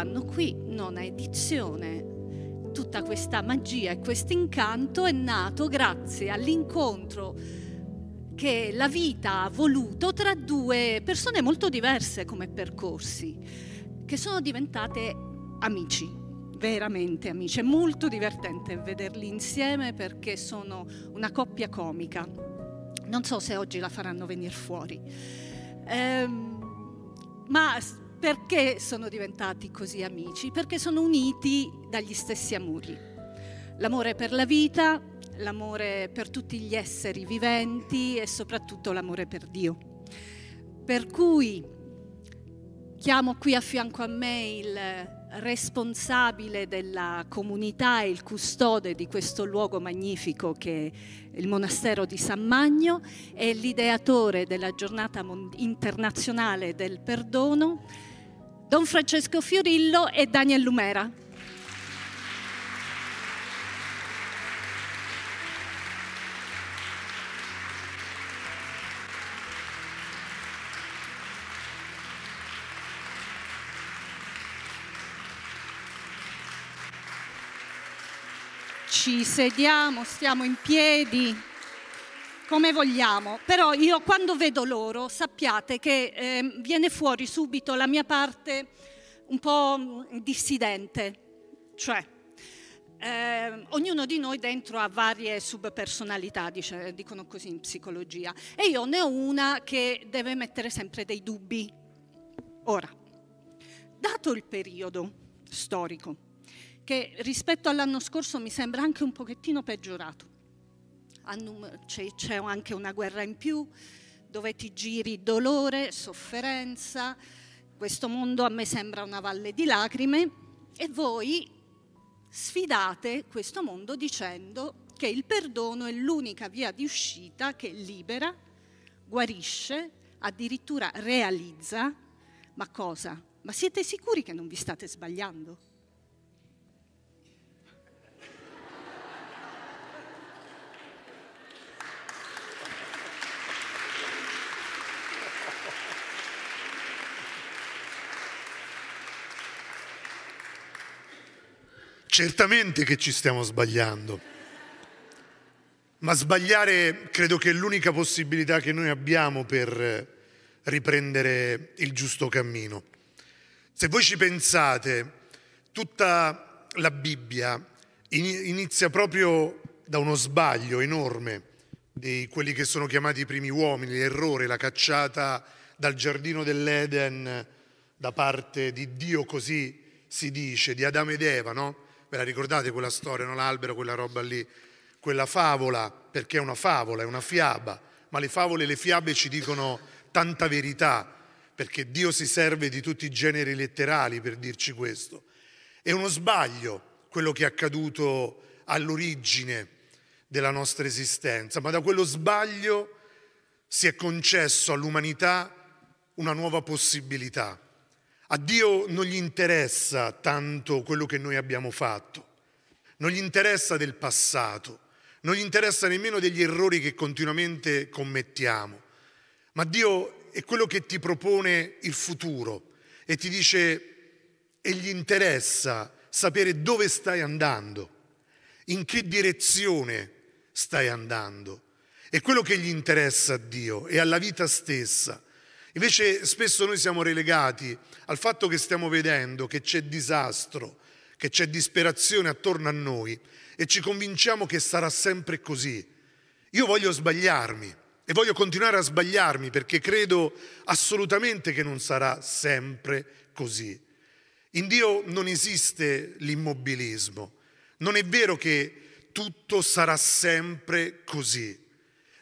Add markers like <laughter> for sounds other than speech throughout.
Anno qui, nona edizione. Tutta questa magia e questo incanto è nato grazie all'incontro che la vita ha voluto tra due persone molto diverse come percorsi, che sono diventate amici, veramente amici. È molto divertente vederli insieme perché sono una coppia comica. Non so se oggi la faranno venire fuori. Ehm, ma perché sono diventati così amici? Perché sono uniti dagli stessi amori. L'amore per la vita, l'amore per tutti gli esseri viventi e soprattutto l'amore per Dio. Per cui chiamo qui a fianco a me il responsabile della comunità e il custode di questo luogo magnifico che è il monastero di San Magno e l'ideatore della giornata internazionale del perdono, Don Francesco Fiorillo e Daniel Lumera. Ci sediamo, stiamo in piedi come vogliamo, però io quando vedo loro sappiate che eh, viene fuori subito la mia parte un po' dissidente, cioè eh, ognuno di noi dentro ha varie subpersonalità, dice, dicono così in psicologia, e io ne ho una che deve mettere sempre dei dubbi. Ora, dato il periodo storico, che rispetto all'anno scorso mi sembra anche un pochettino peggiorato, c'è anche una guerra in più, dove ti giri dolore, sofferenza, questo mondo a me sembra una valle di lacrime e voi sfidate questo mondo dicendo che il perdono è l'unica via di uscita che libera, guarisce, addirittura realizza. Ma cosa? Ma siete sicuri che non vi state sbagliando? Certamente che ci stiamo sbagliando, ma sbagliare credo che è l'unica possibilità che noi abbiamo per riprendere il giusto cammino. Se voi ci pensate, tutta la Bibbia inizia proprio da uno sbaglio enorme di quelli che sono chiamati i primi uomini, l'errore, la cacciata dal giardino dell'Eden da parte di Dio, così si dice, di Adamo ed Eva, no? Ve la ricordate quella storia, no? l'albero, quella roba lì? Quella favola, perché è una favola, è una fiaba, ma le favole e le fiabe ci dicono tanta verità, perché Dio si serve di tutti i generi letterali per dirci questo. È uno sbaglio quello che è accaduto all'origine della nostra esistenza, ma da quello sbaglio si è concesso all'umanità una nuova possibilità a Dio non gli interessa tanto quello che noi abbiamo fatto, non gli interessa del passato, non gli interessa nemmeno degli errori che continuamente commettiamo, ma Dio è quello che ti propone il futuro e ti dice e gli interessa sapere dove stai andando, in che direzione stai andando. È quello che gli interessa a Dio e alla vita stessa. Invece spesso noi siamo relegati al fatto che stiamo vedendo che c'è disastro, che c'è disperazione attorno a noi e ci convinciamo che sarà sempre così. Io voglio sbagliarmi e voglio continuare a sbagliarmi perché credo assolutamente che non sarà sempre così. In Dio non esiste l'immobilismo, non è vero che tutto sarà sempre così,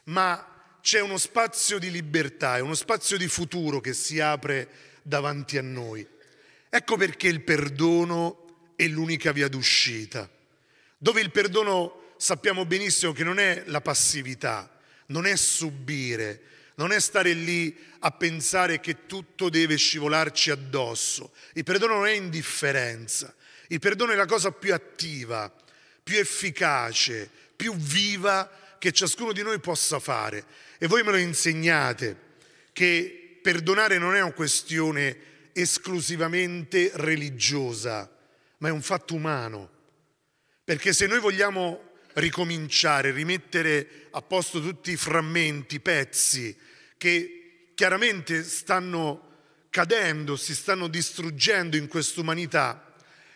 ma c'è uno spazio di libertà, è uno spazio di futuro che si apre davanti a noi. Ecco perché il perdono è l'unica via d'uscita, dove il perdono sappiamo benissimo che non è la passività, non è subire, non è stare lì a pensare che tutto deve scivolarci addosso. Il perdono non è indifferenza, il perdono è la cosa più attiva, più efficace, più viva che ciascuno di noi possa fare. E voi me lo insegnate che perdonare non è una questione esclusivamente religiosa, ma è un fatto umano. Perché se noi vogliamo ricominciare, rimettere a posto tutti i frammenti, i pezzi che chiaramente stanno cadendo, si stanno distruggendo in quest'umanità,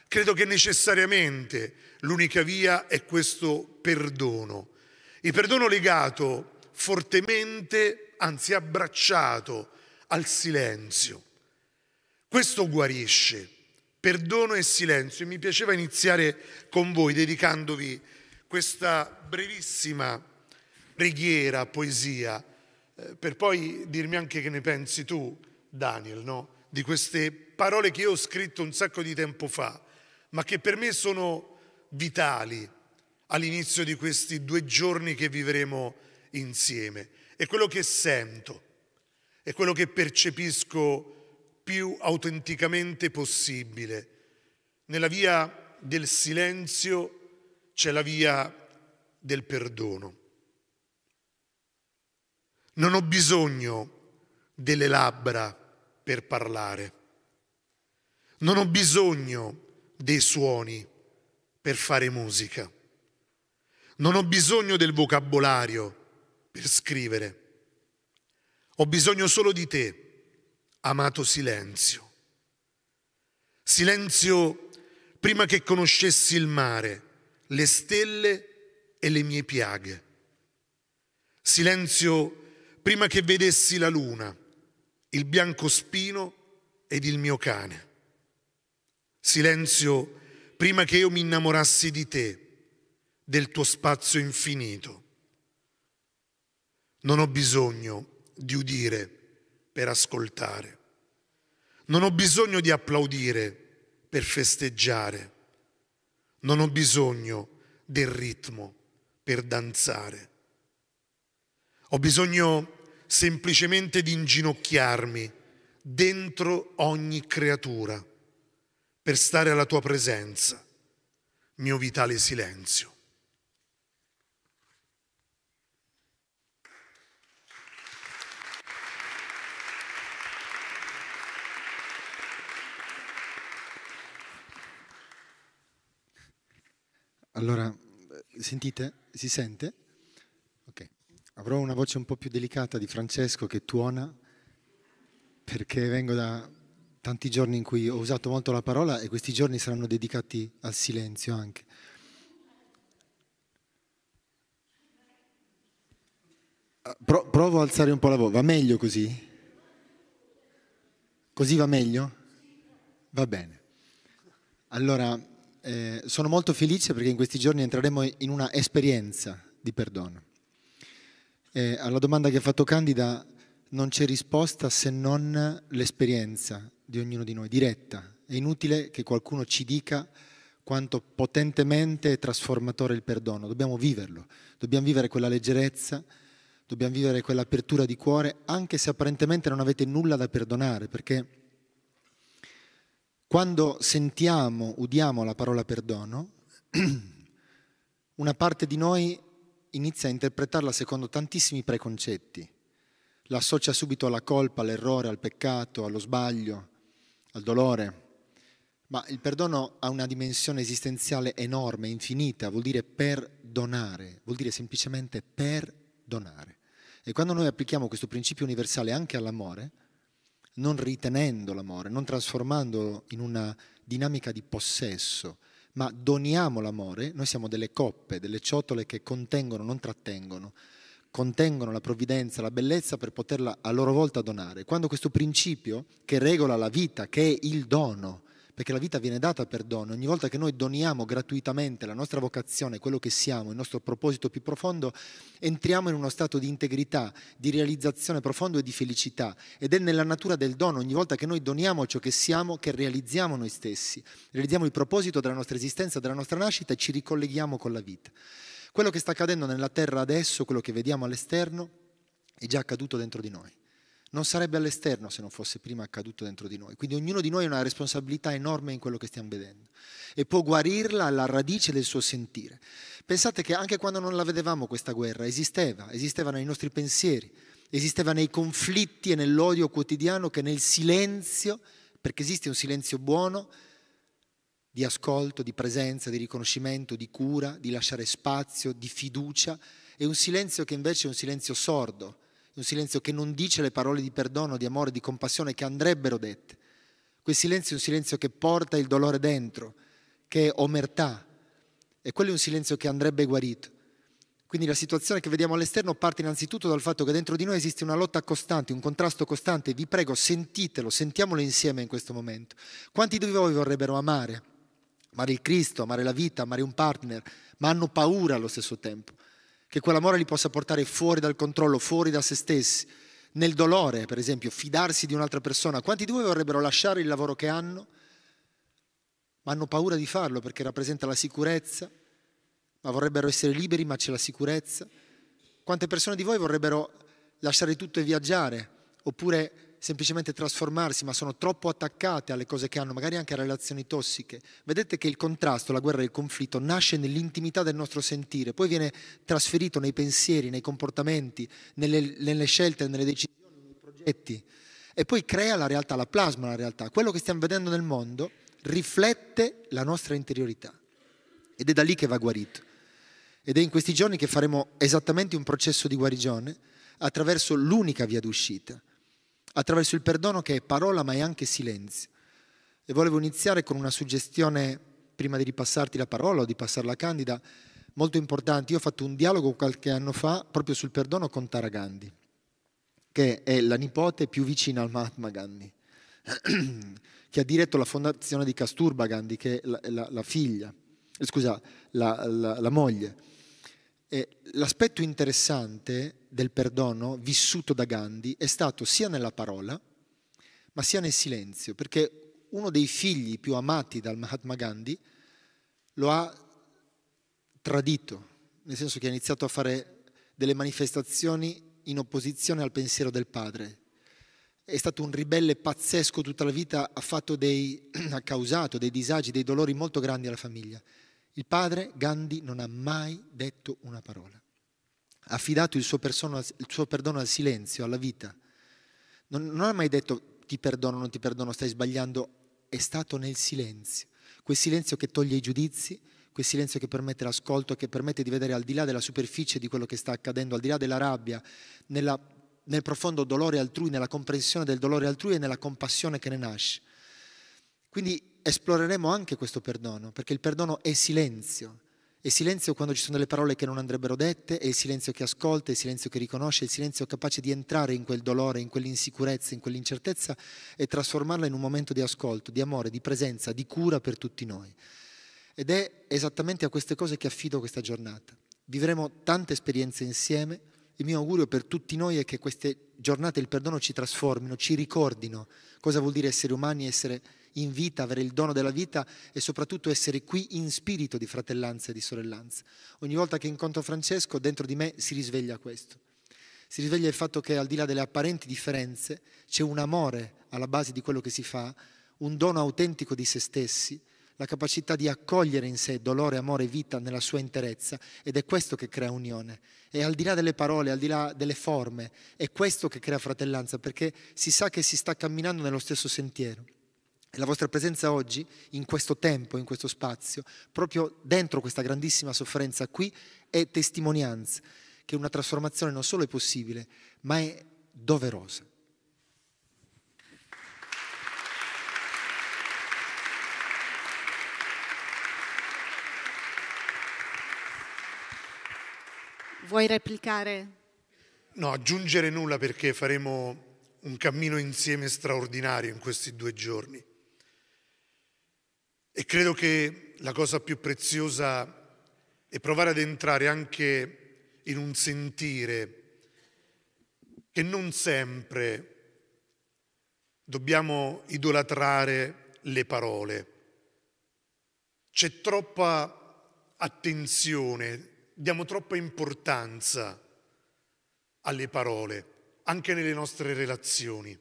credo che necessariamente l'unica via è questo perdono. Il perdono legato fortemente, anzi abbracciato al silenzio. Questo guarisce, perdono e silenzio. E mi piaceva iniziare con voi dedicandovi questa brevissima preghiera, poesia, eh, per poi dirmi anche che ne pensi tu, Daniel, no? di queste parole che io ho scritto un sacco di tempo fa, ma che per me sono vitali all'inizio di questi due giorni che vivremo insieme. È quello che sento, è quello che percepisco più autenticamente possibile. Nella via del silenzio c'è la via del perdono. Non ho bisogno delle labbra per parlare. Non ho bisogno dei suoni per fare musica. Non ho bisogno del vocabolario per scrivere. Ho bisogno solo di te, amato silenzio. Silenzio prima che conoscessi il mare le stelle e le mie piaghe. Silenzio prima che vedessi la luna, il bianco spino ed il mio cane. Silenzio prima che io mi innamorassi di te, del tuo spazio infinito. Non ho bisogno di udire per ascoltare. Non ho bisogno di applaudire per festeggiare. Non ho bisogno del ritmo per danzare. Ho bisogno semplicemente di inginocchiarmi dentro ogni creatura per stare alla tua presenza, mio vitale silenzio. Allora, sentite? Si sente? Ok. Avrò una voce un po' più delicata di Francesco che tuona perché vengo da tanti giorni in cui ho usato molto la parola e questi giorni saranno dedicati al silenzio anche. Ah, pro- provo a alzare un po' la voce, va meglio così? Così va meglio? Va bene. Allora, eh, sono molto felice perché in questi giorni entreremo in una esperienza di perdono. Eh, alla domanda che ha fatto Candida non c'è risposta se non l'esperienza di ognuno di noi, diretta. È inutile che qualcuno ci dica quanto potentemente è trasformatore il perdono, dobbiamo viverlo, dobbiamo vivere quella leggerezza, dobbiamo vivere quell'apertura di cuore, anche se apparentemente non avete nulla da perdonare, perché quando sentiamo, udiamo la parola perdono, <clears throat> una parte di noi inizia a interpretarla secondo tantissimi preconcetti. La associa subito alla colpa, all'errore, al peccato, allo sbaglio, al dolore. Ma il perdono ha una dimensione esistenziale enorme, infinita, vuol dire perdonare, vuol dire semplicemente perdonare. E quando noi applichiamo questo principio universale anche all'amore, non ritenendo l'amore, non trasformandolo in una dinamica di possesso, ma doniamo l'amore, noi siamo delle coppe, delle ciotole che contengono, non trattengono, contengono la provvidenza, la bellezza per poterla a loro volta donare. Quando questo principio che regola la vita, che è il dono, perché la vita viene data per dono. Ogni volta che noi doniamo gratuitamente la nostra vocazione, quello che siamo, il nostro proposito più profondo, entriamo in uno stato di integrità, di realizzazione profondo e di felicità. Ed è nella natura del dono, ogni volta che noi doniamo ciò che siamo, che realizziamo noi stessi, realizziamo il proposito della nostra esistenza, della nostra nascita e ci ricolleghiamo con la vita. Quello che sta accadendo nella terra adesso, quello che vediamo all'esterno, è già accaduto dentro di noi non sarebbe all'esterno se non fosse prima accaduto dentro di noi. Quindi ognuno di noi ha una responsabilità enorme in quello che stiamo vedendo e può guarirla alla radice del suo sentire. Pensate che anche quando non la vedevamo questa guerra esisteva, esisteva nei nostri pensieri, esisteva nei conflitti e nell'odio quotidiano che nel silenzio perché esiste un silenzio buono di ascolto, di presenza, di riconoscimento, di cura, di lasciare spazio, di fiducia, e un silenzio che invece è un silenzio sordo, un silenzio che non dice le parole di perdono, di amore, di compassione che andrebbero dette. Quel silenzio è un silenzio che porta il dolore dentro, che è omertà, e quello è un silenzio che andrebbe guarito. Quindi la situazione che vediamo all'esterno parte innanzitutto dal fatto che dentro di noi esiste una lotta costante, un contrasto costante. Vi prego, sentitelo, sentiamolo insieme in questo momento. Quanti di voi vorrebbero amare? Amare il Cristo, amare la vita, amare un partner, ma hanno paura allo stesso tempo. Che quell'amore li possa portare fuori dal controllo, fuori da se stessi. Nel dolore, per esempio, fidarsi di un'altra persona. Quanti di voi vorrebbero lasciare il lavoro che hanno? Ma hanno paura di farlo perché rappresenta la sicurezza, ma vorrebbero essere liberi, ma c'è la sicurezza. Quante persone di voi vorrebbero lasciare tutto e viaggiare, oppure semplicemente trasformarsi, ma sono troppo attaccate alle cose che hanno, magari anche a relazioni tossiche. Vedete che il contrasto, la guerra e il conflitto nasce nell'intimità del nostro sentire, poi viene trasferito nei pensieri, nei comportamenti, nelle, nelle scelte, nelle decisioni, nei progetti, e poi crea la realtà, la plasma la realtà. Quello che stiamo vedendo nel mondo riflette la nostra interiorità ed è da lì che va guarito. Ed è in questi giorni che faremo esattamente un processo di guarigione attraverso l'unica via d'uscita, attraverso il perdono che è parola ma è anche silenzio. E volevo iniziare con una suggestione, prima di ripassarti la parola o di passarla a Candida, molto importante. Io ho fatto un dialogo qualche anno fa proprio sul perdono con Tara Gandhi, che è la nipote più vicina al Mahatma Gandhi, <clears throat> che ha diretto la fondazione di Kasturba Gandhi, che è la, la, la figlia, eh, scusa, la, la moglie. E l'aspetto interessante del perdono vissuto da Gandhi è stato sia nella parola, ma sia nel silenzio, perché uno dei figli più amati dal Mahatma Gandhi lo ha tradito, nel senso che ha iniziato a fare delle manifestazioni in opposizione al pensiero del padre. È stato un ribelle pazzesco tutta la vita, ha, dei, <clears throat> ha causato dei disagi, dei dolori molto grandi alla famiglia. Il padre Gandhi non ha mai detto una parola. Ha affidato il suo, persona, il suo perdono al silenzio, alla vita. Non, non ha mai detto ti perdono, non ti perdono, stai sbagliando. È stato nel silenzio. Quel silenzio che toglie i giudizi, quel silenzio che permette l'ascolto, che permette di vedere al di là della superficie di quello che sta accadendo, al di là della rabbia, nella, nel profondo dolore altrui, nella comprensione del dolore altrui e nella compassione che ne nasce. Quindi esploreremo anche questo perdono, perché il perdono è silenzio. È silenzio quando ci sono delle parole che non andrebbero dette, è il silenzio che ascolta, è il silenzio che riconosce, è il silenzio capace di entrare in quel dolore, in quell'insicurezza, in quell'incertezza e trasformarla in un momento di ascolto, di amore, di presenza, di cura per tutti noi. Ed è esattamente a queste cose che affido questa giornata. Vivremo tante esperienze insieme. Il mio augurio per tutti noi è che queste giornate il perdono ci trasformino, ci ricordino cosa vuol dire essere umani, essere in vita, avere il dono della vita e soprattutto essere qui in spirito di fratellanza e di sorellanza. Ogni volta che incontro Francesco dentro di me si risveglia questo. Si risveglia il fatto che al di là delle apparenti differenze c'è un amore alla base di quello che si fa, un dono autentico di se stessi, la capacità di accogliere in sé dolore, amore e vita nella sua interezza ed è questo che crea unione. E al di là delle parole, al di là delle forme, è questo che crea fratellanza perché si sa che si sta camminando nello stesso sentiero. E la vostra presenza oggi, in questo tempo, in questo spazio, proprio dentro questa grandissima sofferenza qui, è testimonianza che una trasformazione non solo è possibile, ma è doverosa. Vuoi replicare? No, aggiungere nulla perché faremo un cammino insieme straordinario in questi due giorni. E credo che la cosa più preziosa è provare ad entrare anche in un sentire che non sempre dobbiamo idolatrare le parole. C'è troppa attenzione, diamo troppa importanza alle parole, anche nelle nostre relazioni.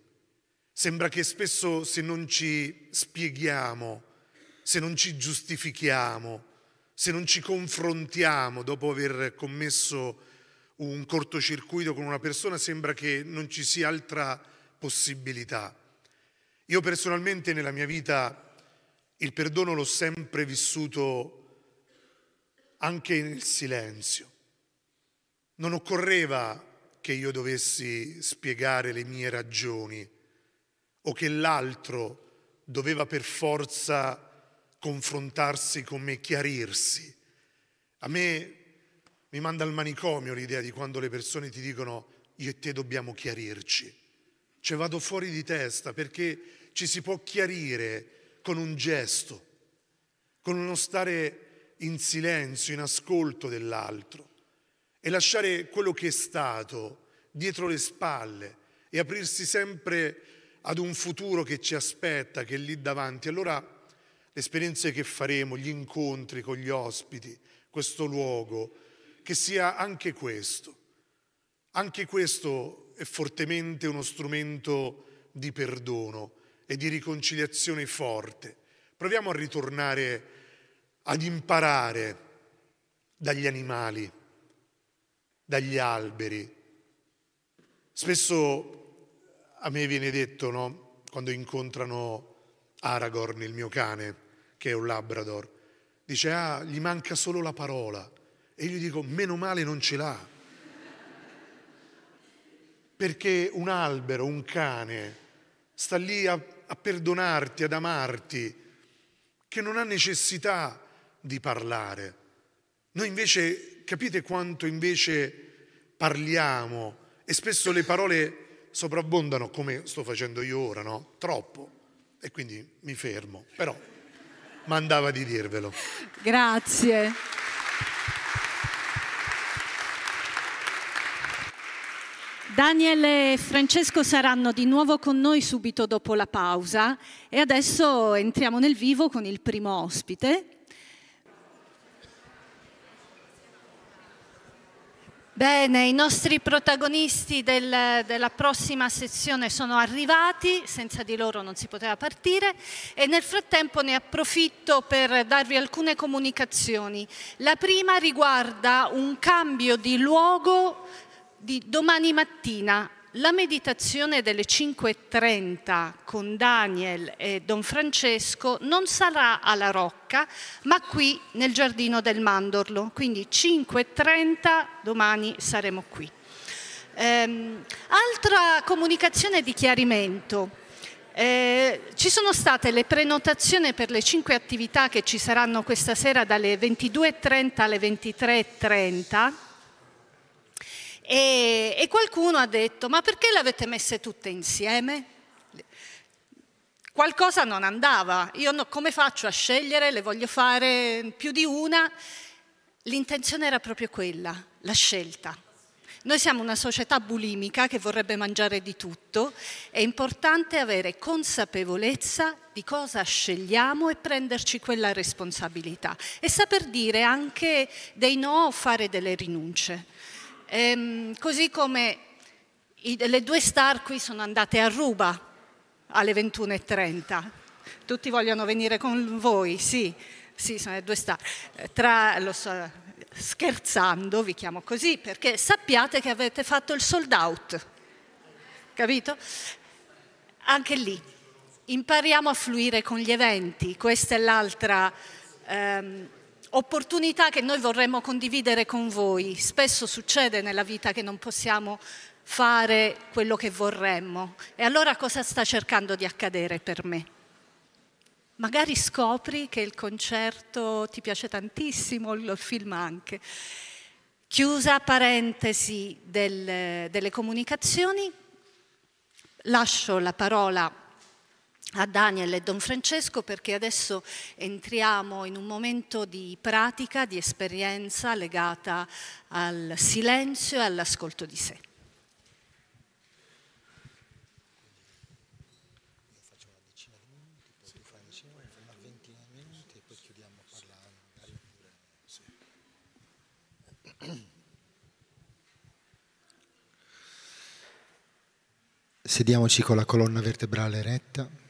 Sembra che spesso se non ci spieghiamo, se non ci giustifichiamo, se non ci confrontiamo dopo aver commesso un cortocircuito con una persona, sembra che non ci sia altra possibilità. Io personalmente nella mia vita il perdono l'ho sempre vissuto anche nel silenzio. Non occorreva che io dovessi spiegare le mie ragioni o che l'altro doveva per forza confrontarsi con me, chiarirsi. A me mi manda al manicomio l'idea di quando le persone ti dicono io e te dobbiamo chiarirci. Cioè vado fuori di testa perché ci si può chiarire con un gesto, con uno stare in silenzio, in ascolto dell'altro e lasciare quello che è stato dietro le spalle e aprirsi sempre ad un futuro che ci aspetta, che è lì davanti. Allora le esperienze che faremo, gli incontri con gli ospiti, questo luogo, che sia anche questo. Anche questo è fortemente uno strumento di perdono e di riconciliazione forte. Proviamo a ritornare ad imparare dagli animali, dagli alberi. Spesso a me viene detto, no, quando incontrano Aragorn, il mio cane, che è un Labrador, dice, ah, gli manca solo la parola. E io gli dico, meno male non ce l'ha. Perché un albero, un cane, sta lì a, a perdonarti, ad amarti, che non ha necessità di parlare. Noi invece, capite quanto invece parliamo e spesso le parole sopravvondano come sto facendo io ora, no? Troppo. E quindi mi fermo, però mandava di dirvelo. Grazie. Daniel e Francesco saranno di nuovo con noi subito dopo la pausa e adesso entriamo nel vivo con il primo ospite. Bene, i nostri protagonisti del, della prossima sezione sono arrivati, senza di loro non si poteva partire e nel frattempo ne approfitto per darvi alcune comunicazioni. La prima riguarda un cambio di luogo di domani mattina la meditazione delle 5.30 con Daniel e Don Francesco non sarà alla Rocca, ma qui nel giardino del Mandorlo. Quindi 5.30 domani saremo qui. Ehm, altra comunicazione di chiarimento. Eh, ci sono state le prenotazioni per le cinque attività che ci saranno questa sera dalle 22.30 alle 23.30 e, e qualcuno ha detto, ma perché le avete messe tutte insieme? Qualcosa non andava, io no, come faccio a scegliere, le voglio fare più di una. L'intenzione era proprio quella, la scelta. Noi siamo una società bulimica che vorrebbe mangiare di tutto, è importante avere consapevolezza di cosa scegliamo e prenderci quella responsabilità e saper dire anche dei no o fare delle rinunce. Ehm, così come i, le due star qui sono andate a Ruba alle 21.30. Tutti vogliono venire con voi, sì, sì, sono le due star. Eh, tra, lo so, scherzando, vi chiamo così, perché sappiate che avete fatto il sold out, capito? Anche lì, impariamo a fluire con gli eventi, questa è l'altra... Ehm, opportunità che noi vorremmo condividere con voi. Spesso succede nella vita che non possiamo fare quello che vorremmo. E allora cosa sta cercando di accadere per me? Magari scopri che il concerto ti piace tantissimo, il film anche. Chiusa parentesi del, delle comunicazioni, lascio la parola a Daniel e Don Francesco perché adesso entriamo in un momento di pratica, di esperienza legata al silenzio e all'ascolto di sé. Sediamoci con la colonna vertebrale retta.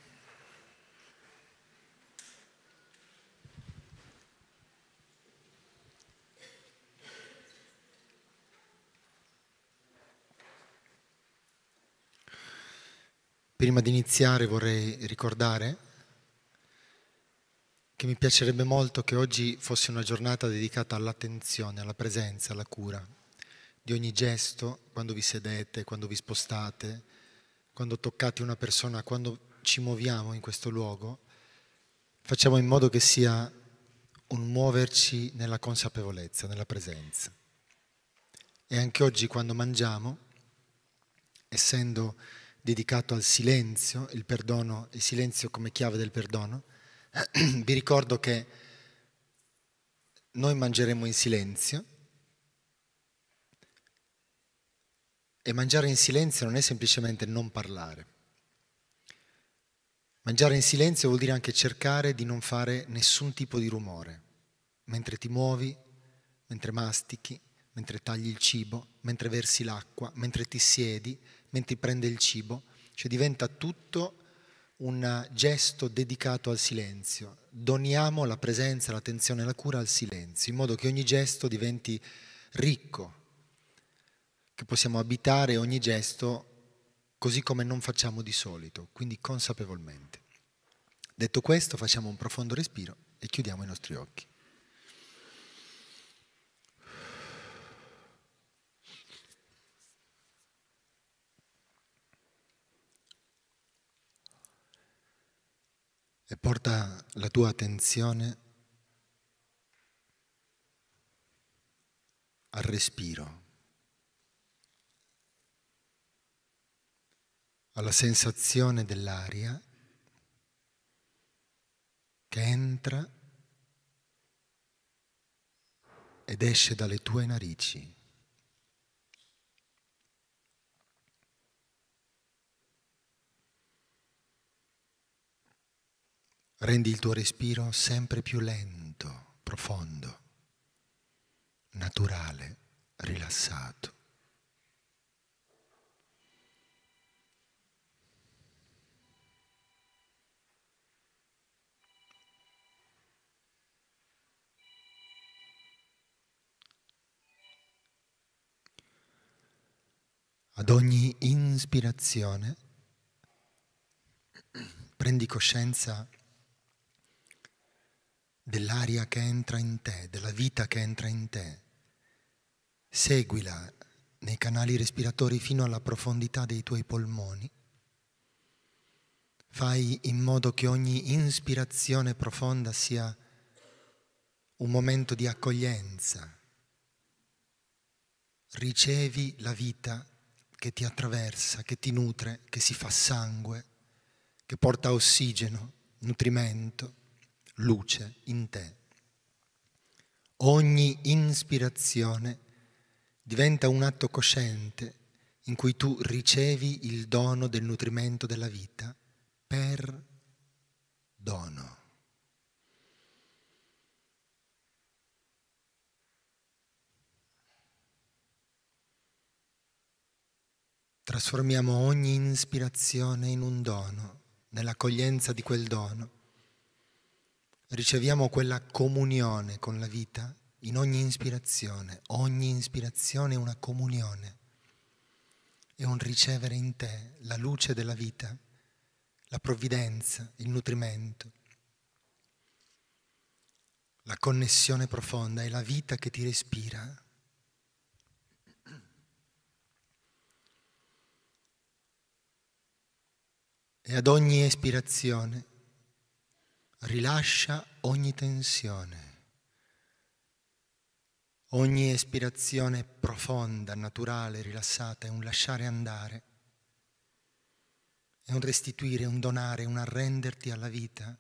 Prima di iniziare vorrei ricordare che mi piacerebbe molto che oggi fosse una giornata dedicata all'attenzione, alla presenza, alla cura di ogni gesto, quando vi sedete, quando vi spostate, quando toccate una persona, quando ci muoviamo in questo luogo, facciamo in modo che sia un muoverci nella consapevolezza, nella presenza. E anche oggi quando mangiamo, essendo dedicato al silenzio, il perdono, il silenzio come chiave del perdono, <clears throat> vi ricordo che noi mangeremo in silenzio. E mangiare in silenzio non è semplicemente non parlare. Mangiare in silenzio vuol dire anche cercare di non fare nessun tipo di rumore, mentre ti muovi, mentre mastichi, mentre tagli il cibo, mentre versi l'acqua, mentre ti siedi, mentre prendi il cibo, cioè diventa tutto un gesto dedicato al silenzio. Doniamo la presenza, l'attenzione e la cura al silenzio, in modo che ogni gesto diventi ricco, che possiamo abitare ogni gesto così come non facciamo di solito, quindi consapevolmente. Detto questo, facciamo un profondo respiro e chiudiamo i nostri occhi. E porta la tua attenzione al respiro, alla sensazione dell'aria che entra ed esce dalle tue narici. Rendi il tuo respiro sempre più lento, profondo, naturale, rilassato. Ad ogni inspirazione prendi coscienza dell'aria che entra in te, della vita che entra in te. Seguila nei canali respiratori fino alla profondità dei tuoi polmoni. Fai in modo che ogni inspirazione profonda sia un momento di accoglienza. Ricevi la vita che ti attraversa, che ti nutre, che si fa sangue, che porta ossigeno, nutrimento luce in te. Ogni ispirazione diventa un atto cosciente in cui tu ricevi il dono del nutrimento della vita per dono. Trasformiamo ogni ispirazione in un dono, nell'accoglienza di quel dono riceviamo quella comunione con la vita in ogni ispirazione. Ogni ispirazione è una comunione, è un ricevere in te la luce della vita, la provvidenza, il nutrimento, la connessione profonda, è la vita che ti respira. E ad ogni espirazione rilascia ogni tensione, ogni espirazione profonda, naturale, rilassata, è un lasciare andare, è un restituire, un donare, un arrenderti alla vita,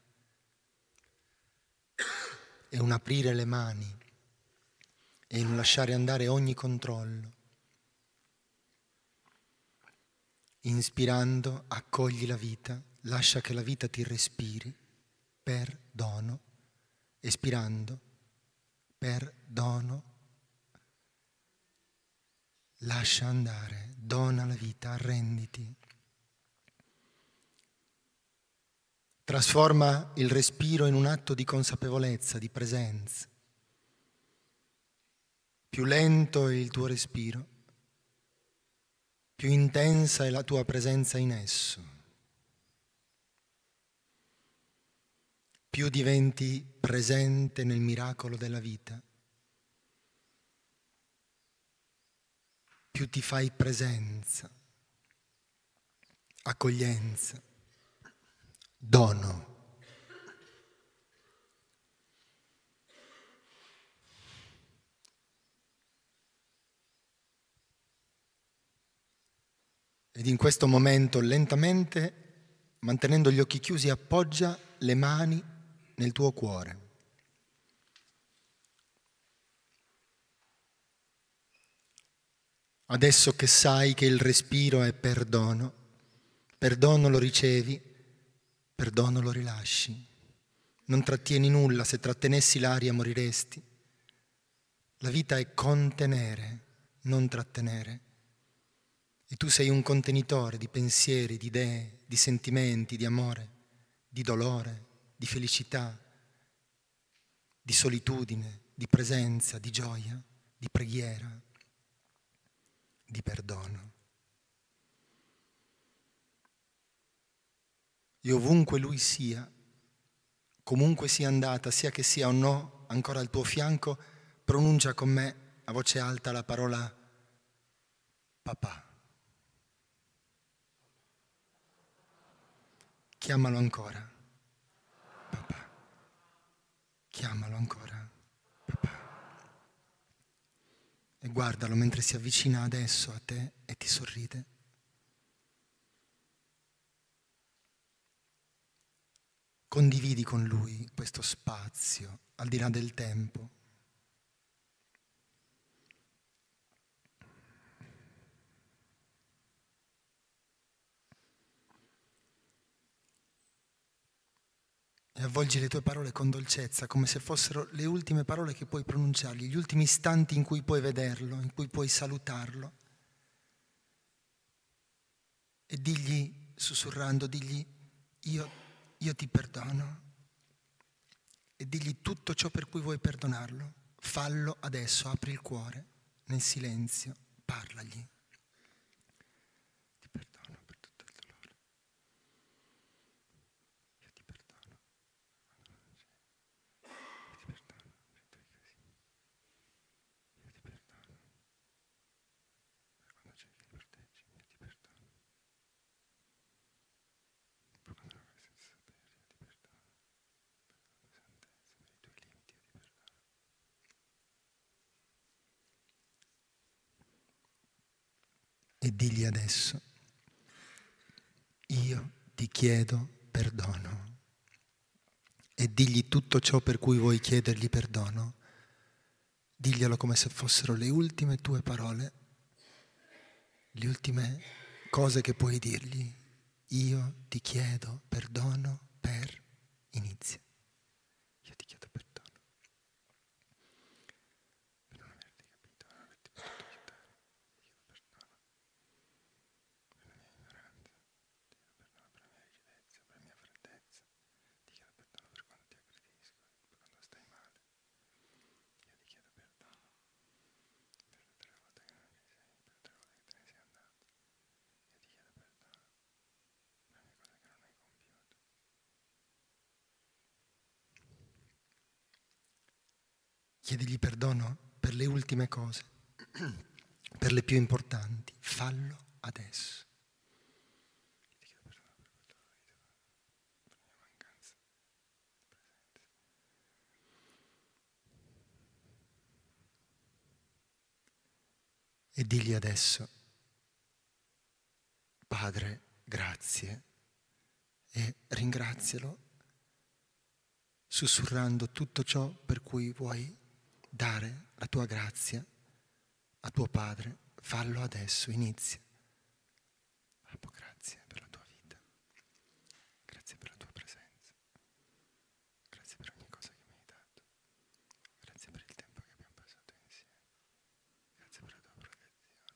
è un aprire le mani, è un lasciare andare ogni controllo. Inspirando, accogli la vita, lascia che la vita ti respiri perdono, espirando, perdono, lascia andare, dona la vita, arrenditi. Trasforma il respiro in un atto di consapevolezza, di presenza. Più lento è il tuo respiro, più intensa è la tua presenza in esso. Più diventi presente nel miracolo della vita, più ti fai presenza, accoglienza, dono. Ed in questo momento lentamente, mantenendo gli occhi chiusi, appoggia le mani nel tuo cuore. Adesso che sai che il respiro è perdono, perdono lo ricevi, perdono lo rilasci. Non trattieni nulla, se trattenessi l'aria moriresti. La vita è contenere, non trattenere. E tu sei un contenitore di pensieri, di idee, di sentimenti, di amore, di dolore, di felicità, di solitudine, di presenza, di gioia, di preghiera, di perdono. E ovunque lui sia, comunque sia andata, sia che sia o no ancora al tuo fianco, pronuncia con me a voce alta la parola papà. Chiamalo ancora. Papà. Chiamalo ancora. Papà. E guardalo mentre si avvicina adesso a te e ti sorride. Condividi con lui questo spazio al di là del tempo. E avvolgi le tue parole con dolcezza, come se fossero le ultime parole che puoi pronunciargli, gli ultimi istanti in cui puoi vederlo, in cui puoi salutarlo. E digli, sussurrando, digli, io, io ti perdono. E digli tutto ciò per cui vuoi perdonarlo. Fallo adesso, apri il cuore, nel silenzio, parlagli. E digli adesso, io ti chiedo perdono. E digli tutto ciò per cui vuoi chiedergli perdono. Diglielo come se fossero le ultime tue parole, le ultime cose che puoi dirgli. Io ti chiedo perdono per inizia. Chiedigli perdono per le ultime cose, <clears throat> per le più importanti. Fallo adesso. E digli adesso, Padre, grazie, e ringrazialo, sussurrando tutto ciò per cui vuoi dare la tua grazia a tuo Padre, fallo adesso, inizia. Abbo, grazie per la tua vita, grazie per la tua presenza, grazie per ogni cosa che mi hai dato, grazie per il tempo che abbiamo passato insieme, grazie per la tua protezione,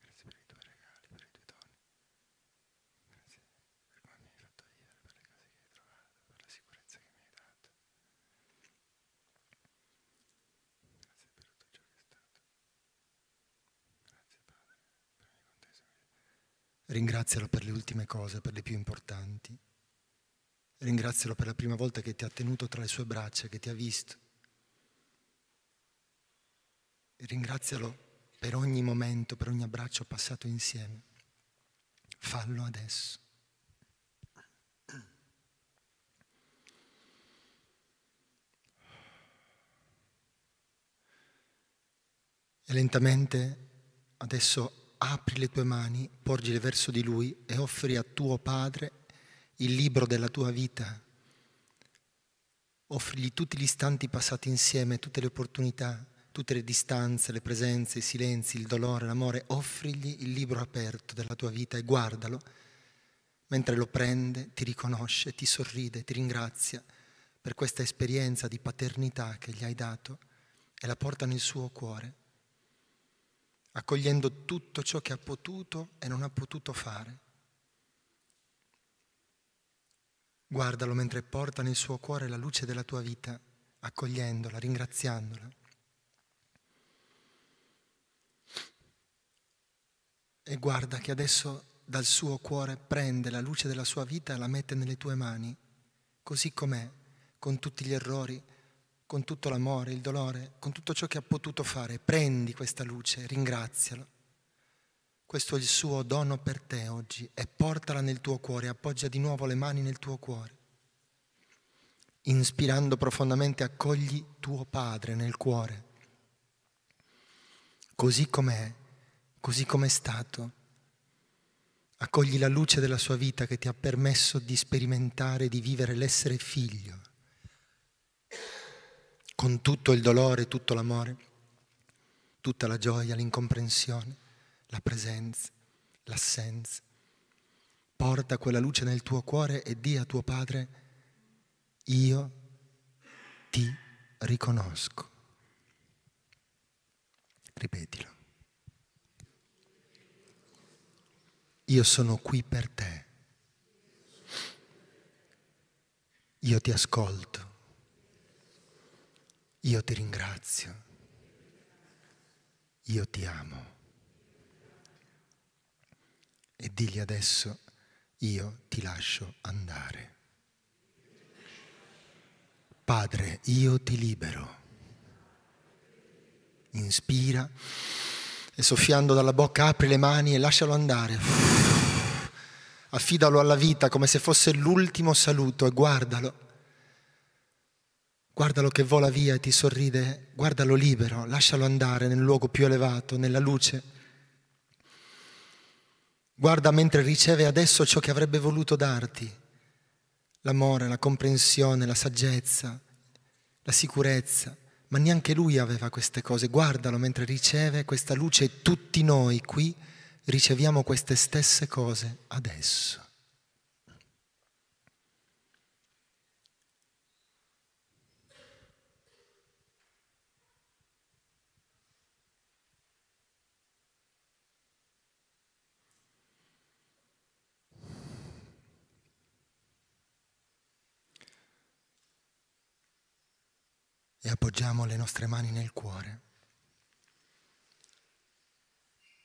grazie per i tuoi regali, per i tuoi doni, grazie per come mi hai fatto vivere, per le cose che hai trovato, per la sicurezza che mi hai dato. Grazie per tutto ciò che è stato. Grazie Padre per ogni contesa. Ringrazialo per le ultime cose, per le più importanti. Ringrazialo per la prima volta che ti ha tenuto tra le sue braccia, che ti ha visto. Ringrazialo per ogni momento, per ogni abbraccio passato insieme. Fallo adesso. E lentamente adesso apri le tue mani, porgile verso di lui e offri a tuo padre il libro della tua vita. Offrigli tutti gli istanti passati insieme, tutte le opportunità, tutte le distanze, le presenze, i silenzi, il dolore, l'amore. Offrigli il libro aperto della tua vita e guardalo. Mentre lo prende, ti riconosce, ti sorride, ti ringrazia per questa esperienza di paternità che gli hai dato e la porta nel suo cuore, accogliendo tutto ciò che ha potuto e non ha potuto fare Guardalo mentre porta nel suo cuore la luce della tua vita, accogliendola, ringraziandola. E guarda che adesso dal suo cuore prende la luce della sua vita e la mette nelle tue mani, così com'è, con tutti gli errori, con tutto l'amore, il dolore, con tutto ciò che ha potuto fare. Prendi questa luce, ringrazialo. Questo è il suo dono per te oggi e portala nel tuo cuore, appoggia di nuovo le mani nel tuo cuore. Inspirando profondamente accogli tuo Padre nel cuore, così com'è, così com'è stato. Accogli la luce della sua vita che ti ha permesso di sperimentare, di vivere l'essere figlio, con tutto il dolore, tutto l'amore, tutta la gioia, l'incomprensione la presenza, l'assenza. Porta quella luce nel tuo cuore e di a tuo Padre, io ti riconosco. Ripetilo. Io sono qui per te. Io ti ascolto. Io ti ringrazio. Io ti amo e digli adesso io ti lascio andare. Padre, io ti libero. Inspira e soffiando dalla bocca apri le mani e lascialo andare. Affidalo alla vita come se fosse l'ultimo saluto e guardalo. Guardalo che vola via e ti sorride, guardalo libero, lascialo andare nel luogo più elevato, nella luce. Guarda mentre riceve adesso ciò che avrebbe voluto darti, l'amore, la comprensione, la saggezza, la sicurezza, ma neanche lui aveva queste cose. Guardalo mentre riceve questa luce. E tutti noi qui riceviamo queste stesse cose adesso. E appoggiamo le nostre mani nel cuore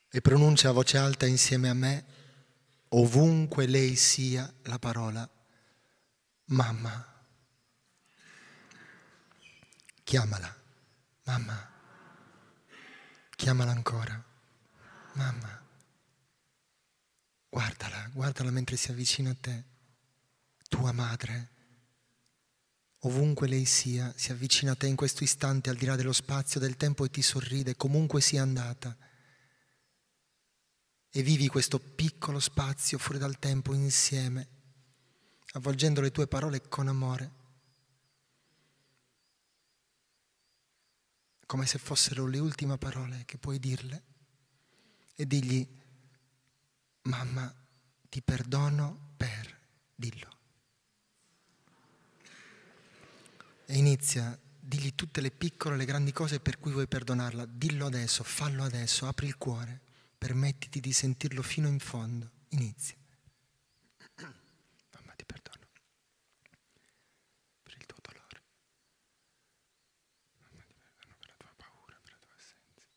e pronuncia a voce alta insieme a me, ovunque lei sia, la parola mamma. Chiamala, mamma. Chiamala ancora, mamma. Guardala, guardala mentre si avvicina a te, tua madre ovunque lei sia, si avvicina a te in questo istante al di là dello spazio, del tempo e ti sorride, comunque sia andata. E vivi questo piccolo spazio fuori dal tempo insieme, avvolgendo le tue parole con amore, come se fossero le ultime parole che puoi dirle, e digli, mamma, ti perdono per, dillo. E inizia, digli tutte le piccole le grandi cose per cui vuoi perdonarla, dillo adesso, fallo adesso, apri il cuore, permettiti di sentirlo fino in fondo, inizia. Mamma ti perdono per il tuo dolore, mamma ti perdono per la tua paura, per la tua assenza,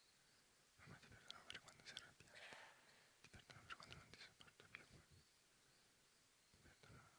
mamma ti perdono per quando sei arrabbiata, ti perdono per quando non ti sopporto più, ti perdono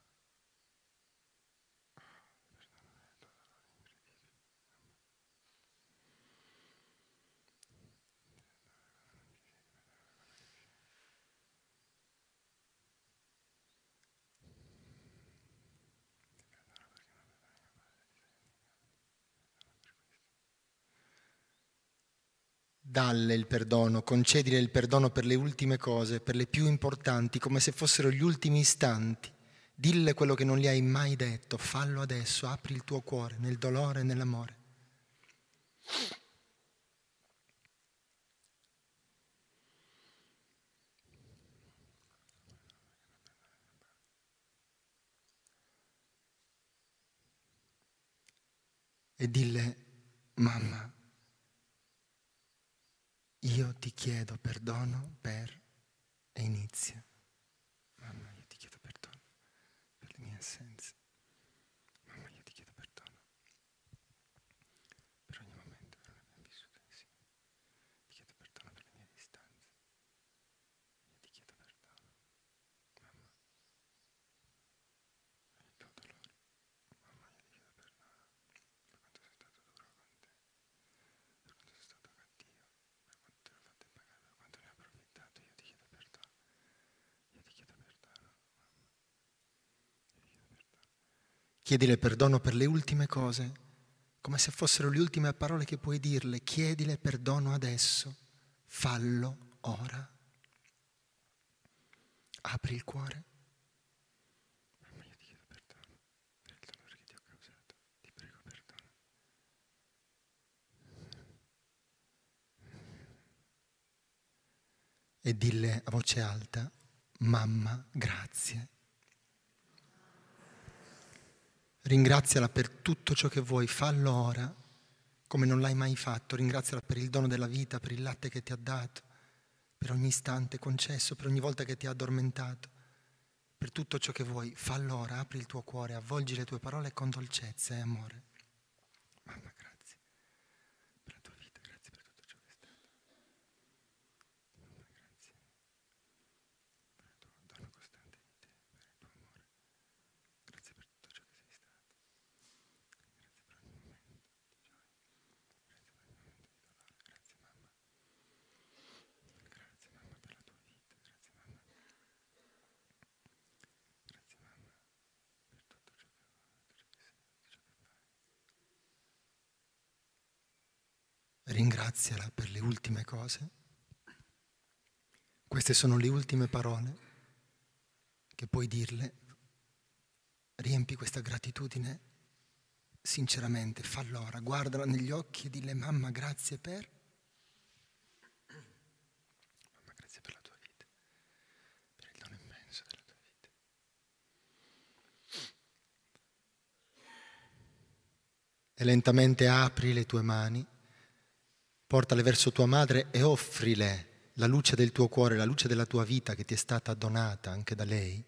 dalle il perdono, concedile il perdono per le ultime cose, per le più importanti, come se fossero gli ultimi istanti. Dille quello che non gli hai mai detto, fallo adesso, apri il tuo cuore nel dolore e nell'amore. E dille, mamma, io ti chiedo perdono per e inizia. Mamma, io ti chiedo perdono per le mie assenze. Mamma, io ti chiedo perdono per ogni momento che non abbiamo vissuto insieme. Ti chiedo perdono per le mie distanze. Io ti chiedo perdono. Mamma, per il tuo dolore. Mamma, io ti chiedo perdono per quanto sei stato duro con te, per quanto sei stato cattivo, per quanto te l'ho fatto pagare, per quanto ne ho approfittato. Io ti chiedo perdono. Io ti chiedo perdono, mamma. Io ti chiedo perdono. Chiedile perdono per le ultime cose, come se fossero le ultime parole che puoi dirle. Chiedile perdono adesso. Fallo ora. Apri il cuore. E dille a voce alta, mamma, grazie. Ringraziala per tutto ciò che vuoi, fallo ora, come non l'hai mai fatto. Ringraziala per il dono della vita, per il latte che ti ha dato, per ogni istante concesso, per ogni volta che ti ha addormentato, per tutto ciò che vuoi. Fallo ora, apri il tuo cuore, avvolgi le tue parole con dolcezza e amore. Mamma, grazie per la tua vita, grazie per tutto ciò che è stato. Mamma, grazie per il tuo dono costante di te, per il tuo amore. Grazie per tutto ciò che sei stato. Grazie per ogni momento di gioia. Grazie per ogni momento di dolore. Grazie mamma. Grazie mamma per la tua vita. Grazie mamma. Grazie mamma per tutto ciò che tutto ciò che sei, tutto ciò che fai. Ringraziala per le ultime cose. Queste sono le ultime parole che puoi dirle. Riempi questa gratitudine sinceramente, fallo ora, guardala negli occhi e dille mamma grazie per... Mamma grazie per la tua vita, per il dono immenso della tua vita. E lentamente apri le tue mani, portale verso tua madre e offrile la luce del tuo cuore, la luce della tua vita che ti è stata donata anche da lei.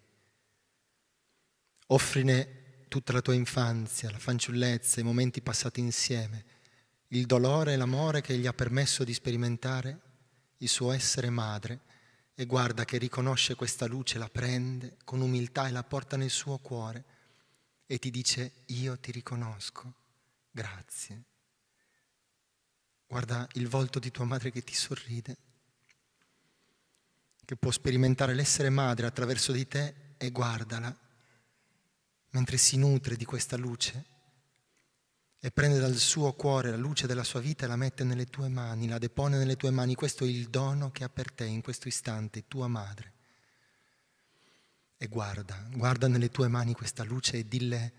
Offrine tutta la tua infanzia, la fanciullezza, i momenti passati insieme, il dolore e l'amore che gli ha permesso di sperimentare il suo essere madre e guarda che riconosce questa luce, la prende con umiltà e la porta nel suo cuore e ti dice io ti riconosco, grazie. Guarda il volto di tua madre che ti sorride, che può sperimentare l'essere madre attraverso di te e guardala mentre si nutre di questa luce e prende dal suo cuore la luce della sua vita e la mette nelle tue mani, la depone nelle tue mani. Questo è il dono che ha per te in questo istante tua madre. E guarda, guarda nelle tue mani questa luce e dille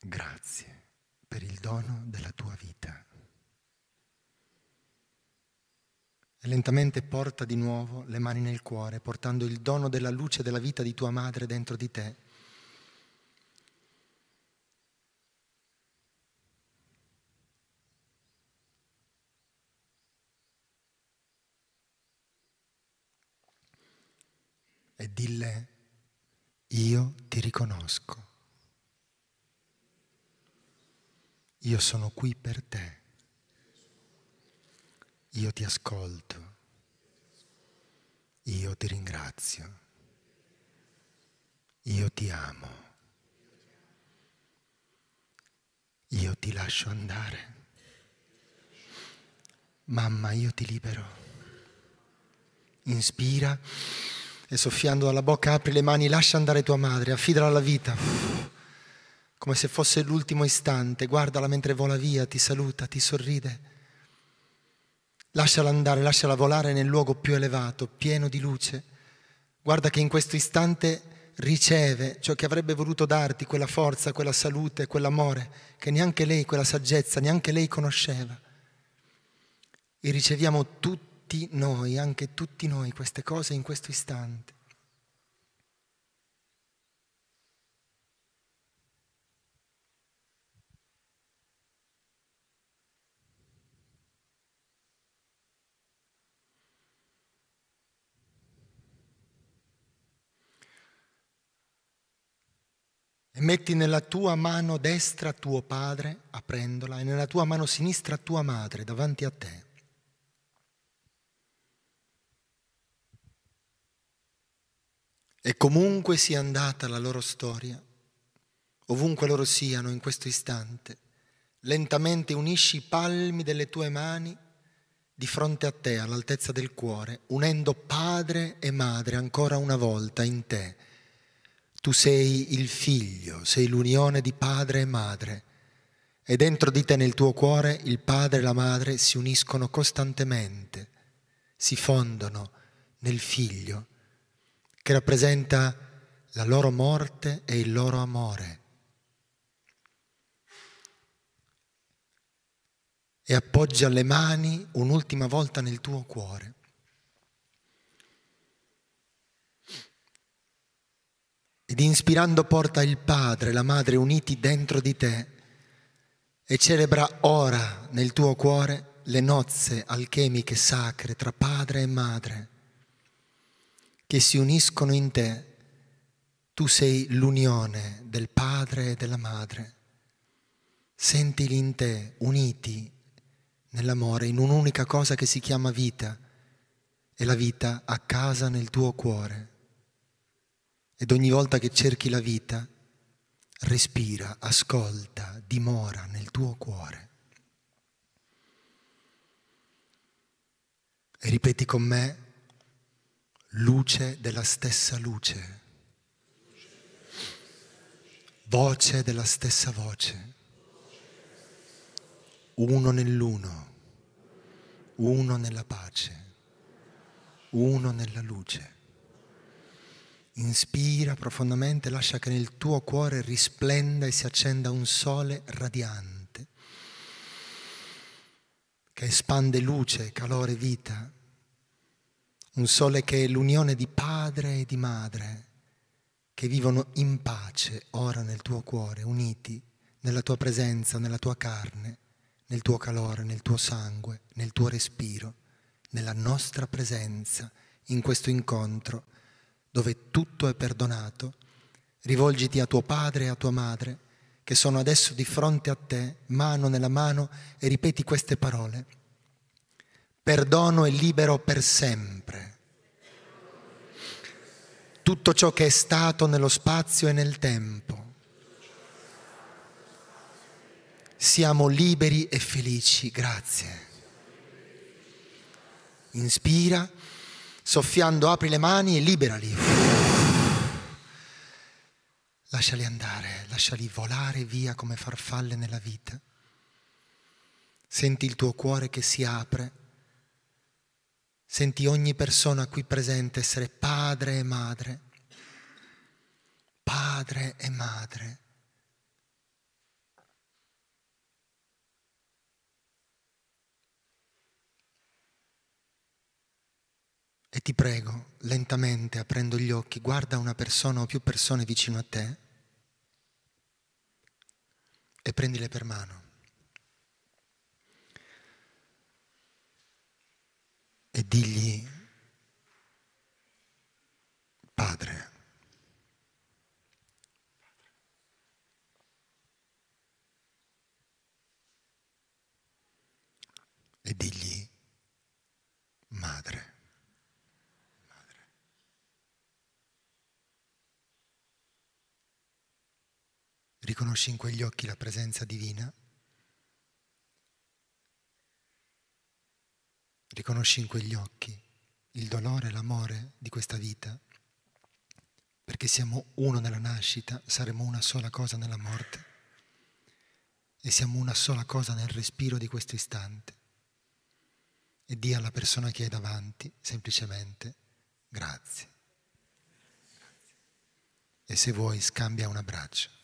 grazie per il dono della tua vita. E lentamente porta di nuovo le mani nel cuore, portando il dono della luce della vita di tua madre dentro di te. E dille, io ti riconosco. Io sono qui per te. Io ti ascolto. Io ti ringrazio. Io ti amo. Io ti lascio andare. Mamma, io ti libero. Inspira e soffiando dalla bocca apri le mani, lascia andare tua madre, affidala alla vita. Come se fosse l'ultimo istante, guardala mentre vola via, ti saluta, ti sorride. Lasciala andare, lasciala volare nel luogo più elevato, pieno di luce. Guarda che in questo istante riceve ciò che avrebbe voluto darti, quella forza, quella salute, quell'amore, che neanche lei, quella saggezza, neanche lei conosceva. E riceviamo tutti noi, anche tutti noi, queste cose in questo istante. Metti nella tua mano destra tuo padre, aprendola, e nella tua mano sinistra tua madre davanti a te. E comunque sia andata la loro storia, ovunque loro siano in questo istante, lentamente unisci i palmi delle tue mani di fronte a te, all'altezza del cuore, unendo padre e madre ancora una volta in te tu sei il figlio, sei l'unione di padre e madre e dentro di te nel tuo cuore il padre e la madre si uniscono costantemente, si fondono nel figlio che rappresenta la loro morte e il loro amore. E appoggia le mani un'ultima volta nel tuo cuore. Ed inspirando porta il Padre e la Madre uniti dentro di te e celebra ora nel tuo cuore le nozze alchemiche sacre tra Padre e Madre che si uniscono in te. Tu sei l'unione del Padre e della Madre. Sentili in te uniti nell'amore in un'unica cosa che si chiama vita e la vita a casa nel tuo cuore. Ed ogni volta che cerchi la vita, respira, ascolta, dimora nel tuo cuore. E ripeti con me, luce della stessa luce, voce della stessa voce, uno nell'uno, uno nella pace, uno nella luce. Inspira profondamente, lascia che nel tuo cuore risplenda e si accenda un sole radiante, che espande luce, calore, vita. Un sole che è l'unione di padre e di madre, che vivono in pace ora nel tuo cuore, uniti nella tua presenza, nella tua carne, nel tuo calore, nel tuo sangue, nel tuo respiro, nella nostra presenza in questo incontro dove tutto è perdonato, rivolgiti a tuo padre e a tua madre, che sono adesso di fronte a te, mano nella mano, e ripeti queste parole. Perdono e libero per sempre tutto ciò che è stato nello spazio e nel tempo. Siamo liberi e felici, grazie. Inspira Soffiando apri le mani e liberali. Lasciali andare, lasciali volare via come farfalle nella vita. Senti il tuo cuore che si apre. Senti ogni persona qui presente essere padre e madre. Padre e madre. E ti prego, lentamente, aprendo gli occhi, guarda una persona o più persone vicino a te e prendile per mano. E digli, Padre, e digli, Madre. Riconosci in quegli occhi la presenza divina? Riconosci in quegli occhi il dolore e l'amore di questa vita? Perché siamo uno nella nascita, saremo una sola cosa nella morte. e siamo una sola cosa nel respiro di questo istante. E di alla persona che hai davanti semplicemente grazie. E se vuoi scambia un abbraccio.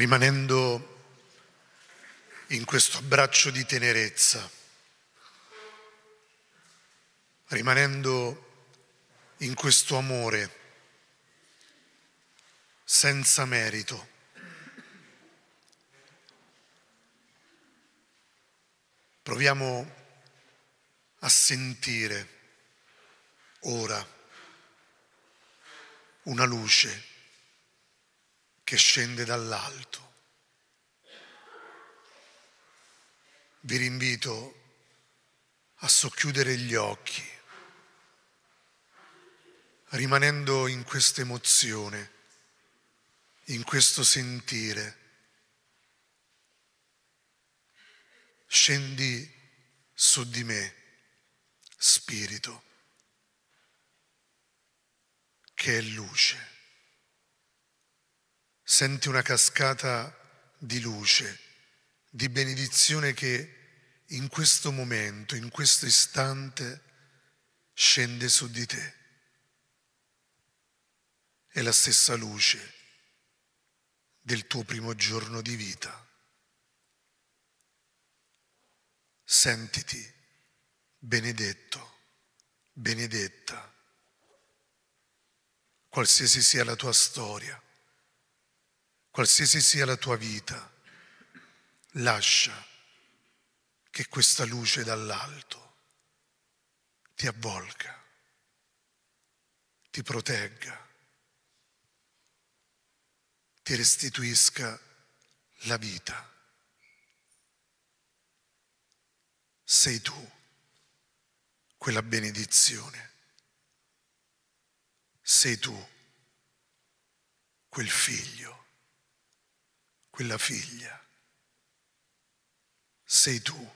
Rimanendo in questo abbraccio di tenerezza, rimanendo in questo amore senza merito. Proviamo a sentire ora una luce che scende dall'alto. Vi rinvito a socchiudere gli occhi, rimanendo in questa emozione, in questo sentire. Scendi su di me, Spirito, che è luce. Senti una cascata di luce, di benedizione che in questo momento, in questo istante, scende su di te. È la stessa luce del tuo primo giorno di vita. Sentiti benedetto, benedetta, qualsiasi sia la tua storia qualsiasi sia la tua vita, lascia che questa luce dall'alto ti avvolga, ti protegga, ti restituisca la vita. Sei tu quella benedizione. Sei tu quel figlio quella figlia. Sei tu,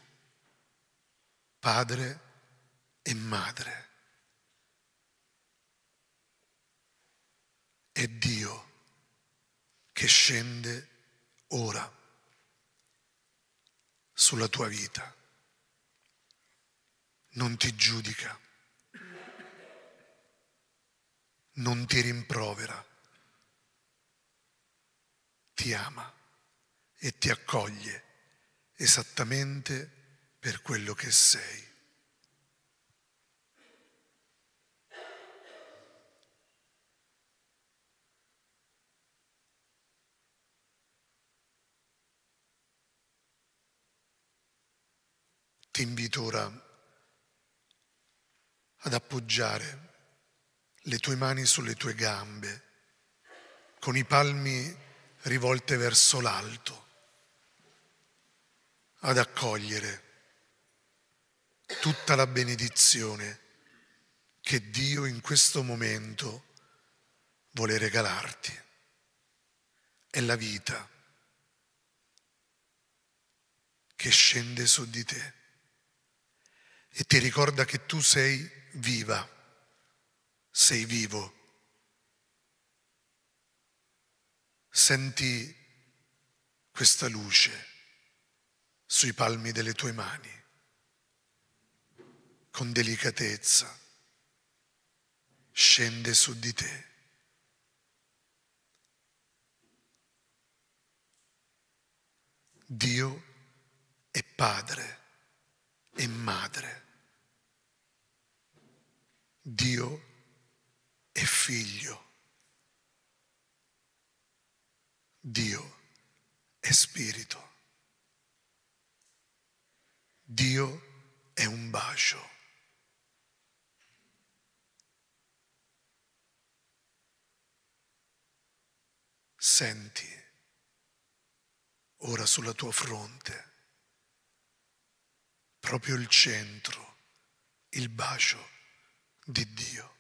padre e madre. È Dio che scende ora sulla tua vita. Non ti giudica, non ti rimprovera, ti ama e ti accoglie esattamente per quello che sei. Ti invito ora ad appoggiare le tue mani sulle tue gambe, con i palmi rivolte verso l'alto ad accogliere tutta la benedizione che Dio in questo momento vuole regalarti. È la vita che scende su di te e ti ricorda che tu sei viva, sei vivo. Senti questa luce sui palmi delle tue mani, con delicatezza, scende su di te. Dio è padre e madre. Dio è figlio. Dio è spirito. Dio è un bacio. Senti ora sulla tua fronte proprio il centro, il bacio di Dio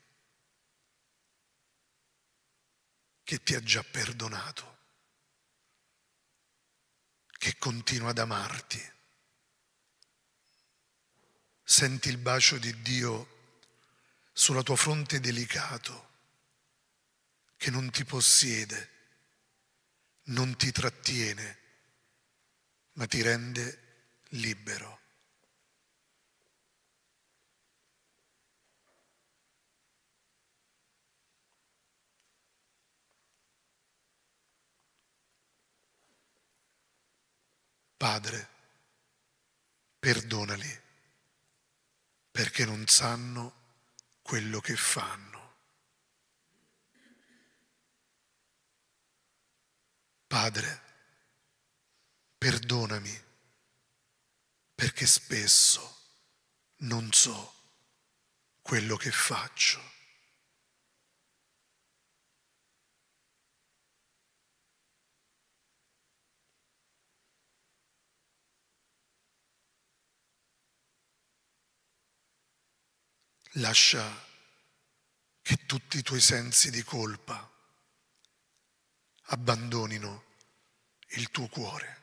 che ti ha già perdonato, che continua ad amarti Senti il bacio di Dio sulla tua fronte delicato, che non ti possiede, non ti trattiene, ma ti rende libero. Padre, perdonali perché non sanno quello che fanno. Padre, perdonami perché spesso non so quello che faccio. Lascia che tutti i tuoi sensi di colpa abbandonino il tuo cuore.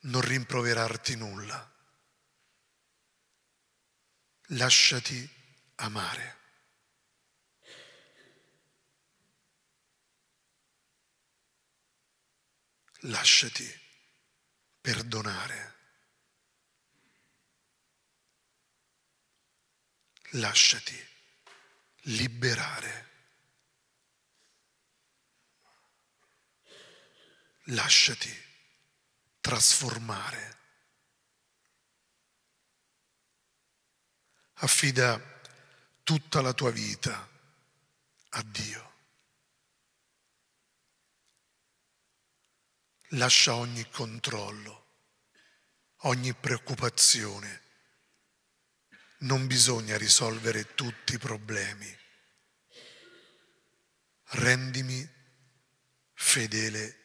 Non rimproverarti nulla. Lasciati amare. Lasciati perdonare. Lasciati liberare. Lasciati trasformare. Affida tutta la tua vita a Dio. Lascia ogni controllo, ogni preoccupazione non bisogna risolvere tutti i problemi. Rendimi fedele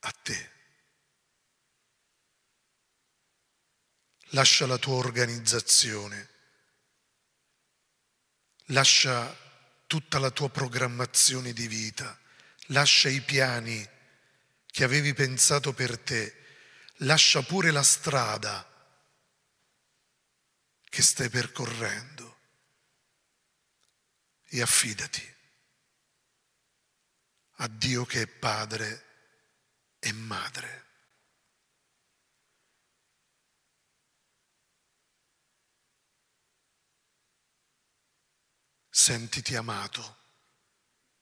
a te. Lascia la tua organizzazione, lascia tutta la tua programmazione di vita, lascia i piani che avevi pensato per te, lascia pure la strada che stai percorrendo e affidati a Dio che è padre e madre. Sentiti amato,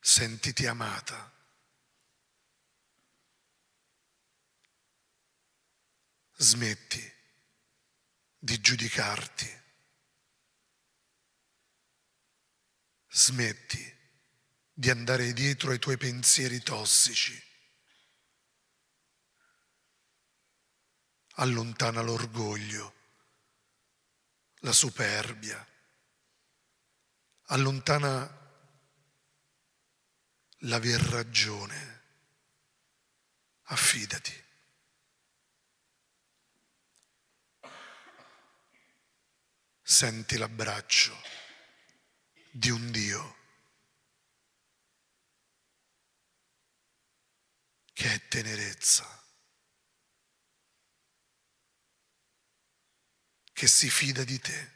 sentiti amata. Smetti di giudicarti. Smetti di andare dietro ai tuoi pensieri tossici. Allontana l'orgoglio, la superbia. Allontana l'aver ragione. Affidati. Senti l'abbraccio di un Dio che è tenerezza, che si fida di te.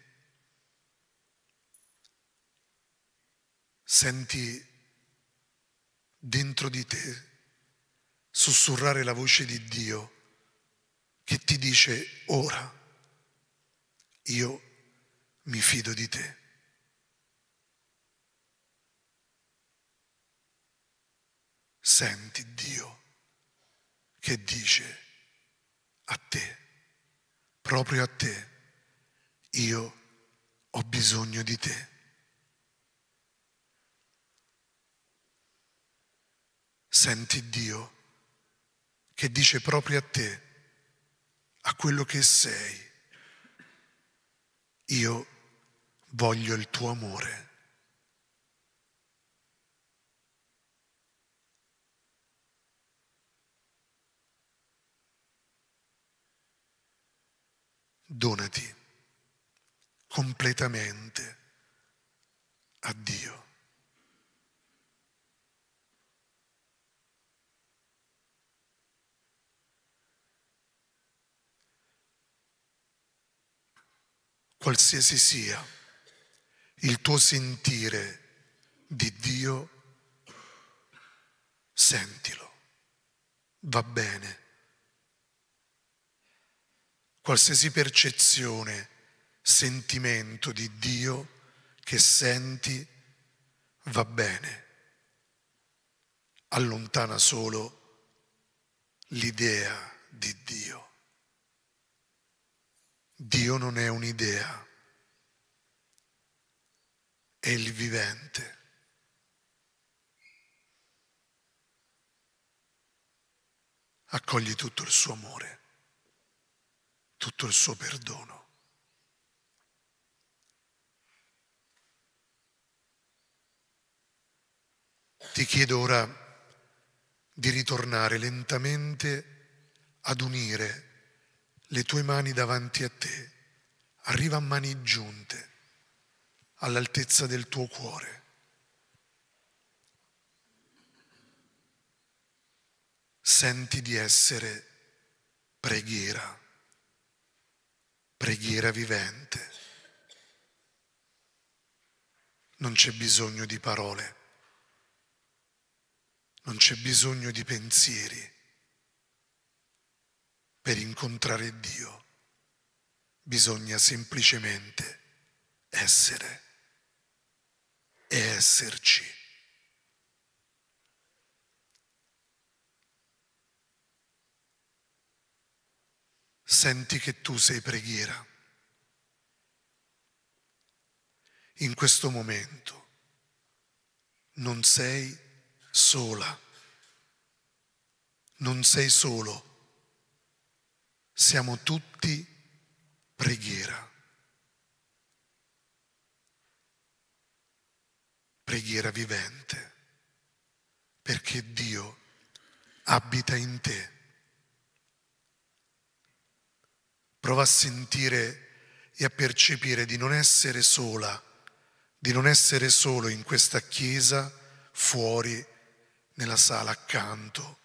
Senti dentro di te sussurrare la voce di Dio che ti dice ora io mi fido di te. Senti Dio che dice a te, proprio a te, io ho bisogno di te. Senti Dio che dice proprio a te, a quello che sei, io voglio il tuo amore. Donati completamente a Dio. qualsiasi sia il tuo sentire di Dio, sentilo, va bene. Qualsiasi percezione, sentimento di Dio che senti, va bene. Allontana solo l'idea di Dio. Dio non è un'idea, è il vivente. Accogli tutto il suo amore, tutto il suo perdono. Ti chiedo ora di ritornare lentamente ad unire le tue mani davanti a te. Arriva a mani giunte, all'altezza del tuo cuore. Senti di essere preghiera, preghiera vivente. Non c'è bisogno di parole non c'è bisogno di pensieri per incontrare Dio, bisogna semplicemente essere esserci. Senti che tu sei preghiera. In questo momento non sei sola. Non sei solo. Siamo tutti preghiera. Preghiera vivente, perché Dio abita in te. Prova a sentire e a percepire di non essere sola, di non essere solo in questa chiesa, fuori nella sala accanto.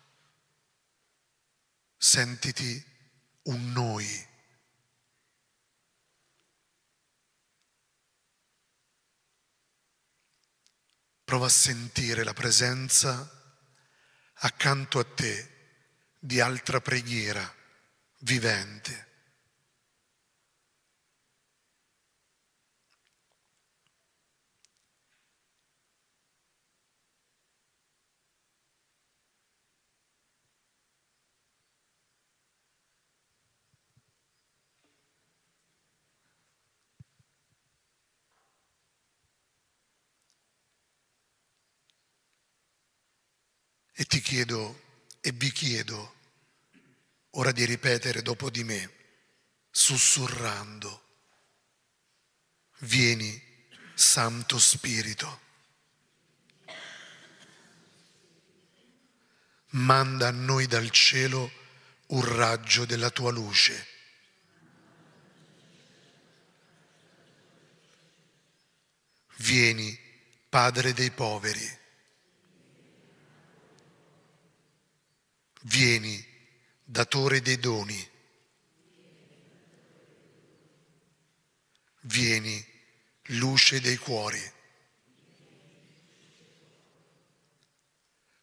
Sentiti un noi. Prova a sentire la presenza accanto a te di altra preghiera vivente. E ti chiedo e vi chiedo ora di ripetere dopo di me, sussurrando, vieni Santo Spirito, manda a noi dal cielo un raggio della tua luce. Vieni, Padre dei poveri. Vieni, datore dei doni. Vieni, luce dei cuori.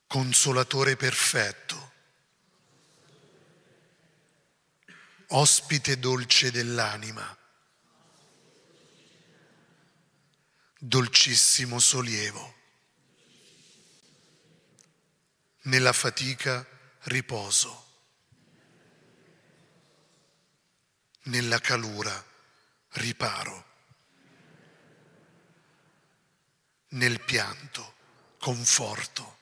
Consolatore perfetto. Ospite dolce dell'anima. Dolcissimo sollievo. Nella fatica riposo. Nella calura riparo. Nel pianto conforto.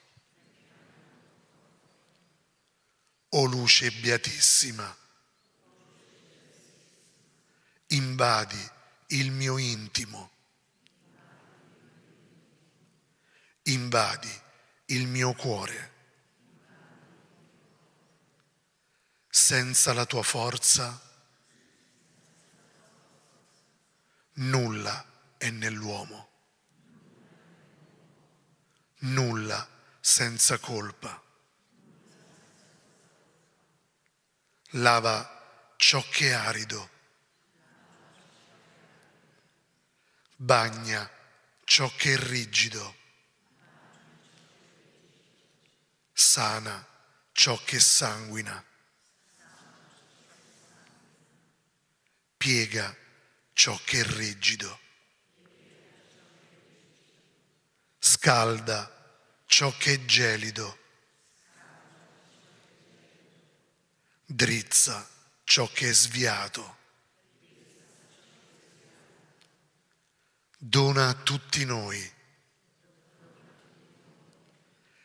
O luce beatissima, invadi il mio intimo, invadi il mio cuore. Senza la tua forza nulla è nell'uomo. Nulla senza colpa. Lava ciò che è arido. Bagna ciò che è rigido. Sana ciò che sanguina. Piega ciò che è rigido. Scalda ciò che è gelido. Drizza ciò che è sviato. Dona a tutti noi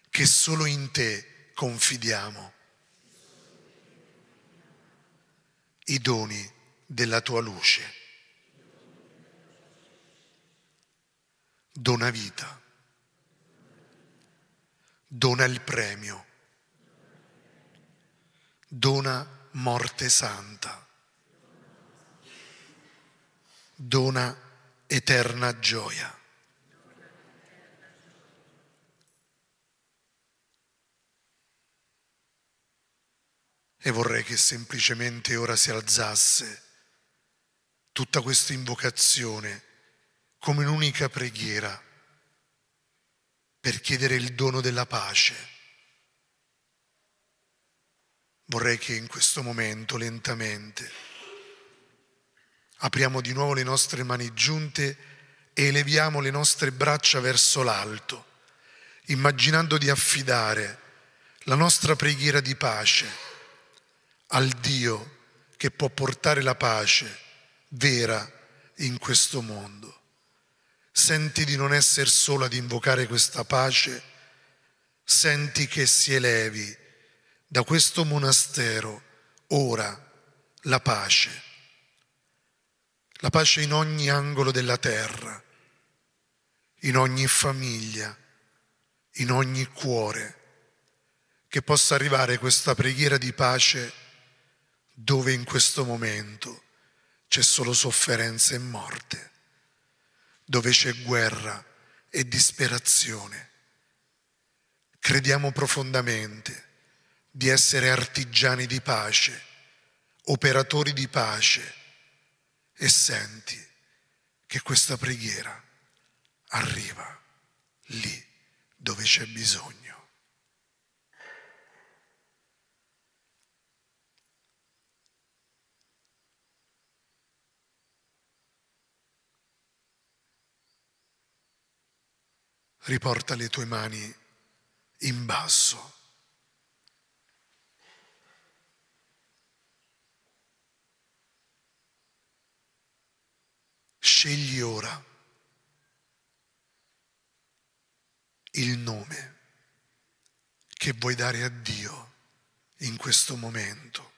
che solo in te confidiamo i doni della tua luce. dona vita, dona il premio, dona morte santa, dona eterna gioia. E vorrei che semplicemente ora si alzasse tutta questa invocazione come un'unica preghiera per chiedere il dono della pace. Vorrei che in questo momento lentamente apriamo di nuovo le nostre mani giunte e eleviamo le nostre braccia verso l'alto, immaginando di affidare la nostra preghiera di pace al Dio che può portare la pace vera in questo mondo. Senti di non essere solo ad invocare questa pace, senti che si elevi da questo monastero ora la pace, la pace in ogni angolo della terra, in ogni famiglia, in ogni cuore, che possa arrivare questa preghiera di pace dove in questo momento c'è solo sofferenza e morte dove c'è guerra e disperazione. Crediamo profondamente di essere artigiani di pace, operatori di pace e senti che questa preghiera arriva lì dove c'è bisogno. Riporta le tue mani in basso. Scegli ora il nome che vuoi dare a Dio in questo momento.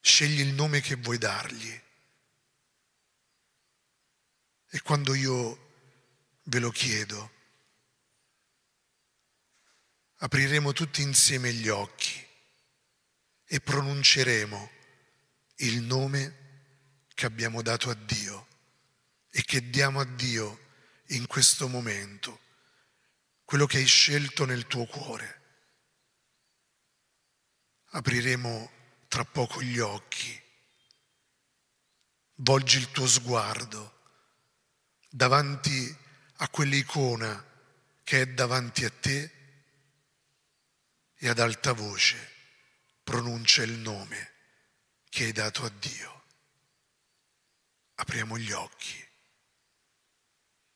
Scegli il nome che vuoi dargli. E quando io Ve lo chiedo. Apriremo tutti insieme gli occhi e pronunceremo il nome che abbiamo dato a Dio e che diamo a Dio in questo momento, quello che hai scelto nel tuo cuore. Apriremo tra poco gli occhi, volgi il tuo sguardo davanti a quell'icona che è davanti a te e ad alta voce pronuncia il nome che hai dato a Dio. Apriamo gli occhi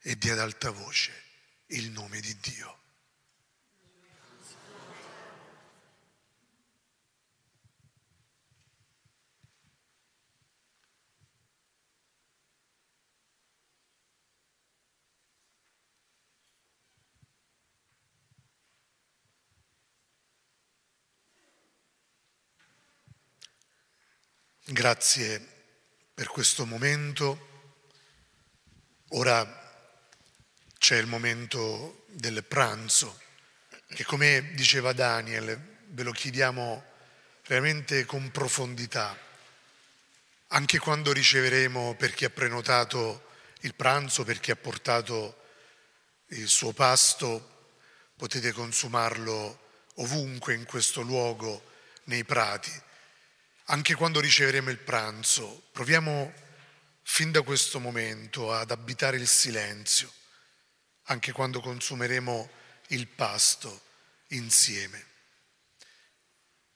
e di ad alta voce il nome di Dio. Grazie per questo momento. Ora c'è il momento del pranzo, che come diceva Daniel, ve lo chiediamo veramente con profondità. anche quando riceveremo per chi ha prenotato il pranzo, per chi ha portato il suo pasto, potete consumarlo ovunque in questo luogo, nei prati. Anche quando riceveremo il pranzo, proviamo fin da questo momento ad abitare il silenzio, anche quando consumeremo il pasto insieme.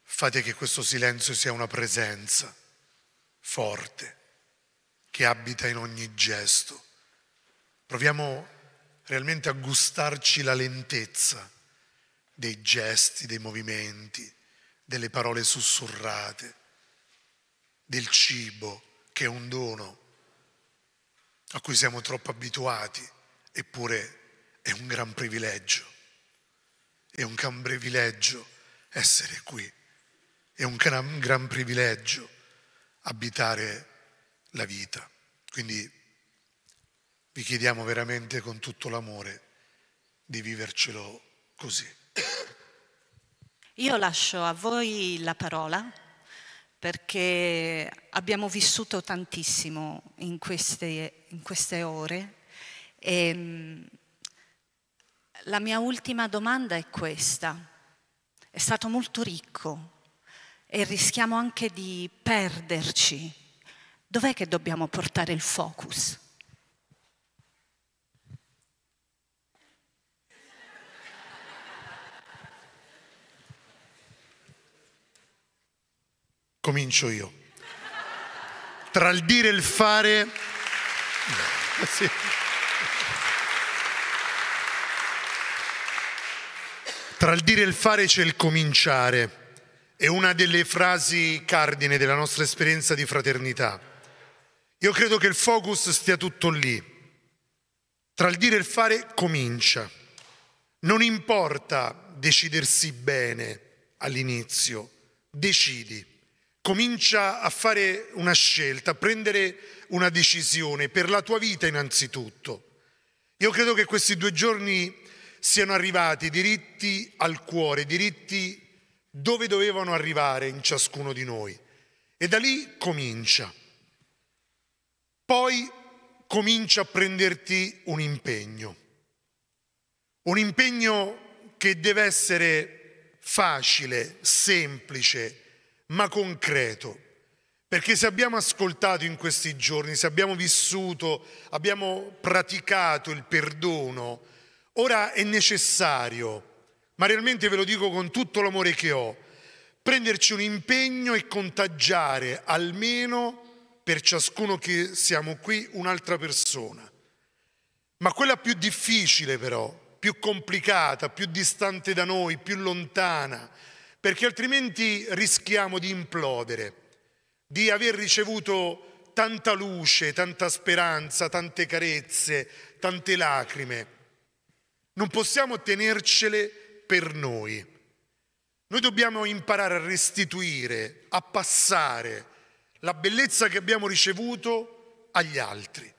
Fate che questo silenzio sia una presenza forte che abita in ogni gesto. Proviamo realmente a gustarci la lentezza dei gesti, dei movimenti, delle parole sussurrate, del cibo che è un dono a cui siamo troppo abituati, eppure è un gran privilegio. È un gran privilegio essere qui. È un gran, gran privilegio abitare la vita. Quindi vi chiediamo veramente con tutto l'amore di vivercelo così. Io lascio a voi la parola perché abbiamo vissuto tantissimo in queste, in queste ore e mm, la mia ultima domanda è questa. È stato molto ricco e rischiamo anche di perderci. Dov'è che dobbiamo portare il focus? Comincio io. Tra il dire e il fare... Sì. Tra il dire e il fare c'è il cominciare. È una delle frasi cardine della nostra esperienza di fraternità. Io credo che il focus stia tutto lì. Tra il dire e il fare comincia. Non importa decidersi bene all'inizio, decidi. Comincia a fare una scelta, a prendere una decisione per la tua vita innanzitutto. Io credo che questi due giorni siano arrivati diritti al cuore, diritti dove dovevano arrivare in ciascuno di noi. E da lì comincia. Poi comincia a prenderti un impegno. Un impegno che deve essere facile, semplice, ma concreto. Perché se abbiamo ascoltato in questi giorni, se abbiamo vissuto, abbiamo praticato il perdono, ora è necessario ma realmente ve lo dico con tutto l'amore che ho, prenderci un impegno e contagiare almeno per ciascuno che siamo qui un'altra persona. Ma quella più difficile però, più complicata, più distante da noi, più lontana, perché altrimenti rischiamo di implodere, di aver ricevuto tanta luce, tanta speranza, tante carezze, tante lacrime. Non possiamo tenercele per noi. Noi dobbiamo imparare a restituire, a passare la bellezza che abbiamo ricevuto agli altri,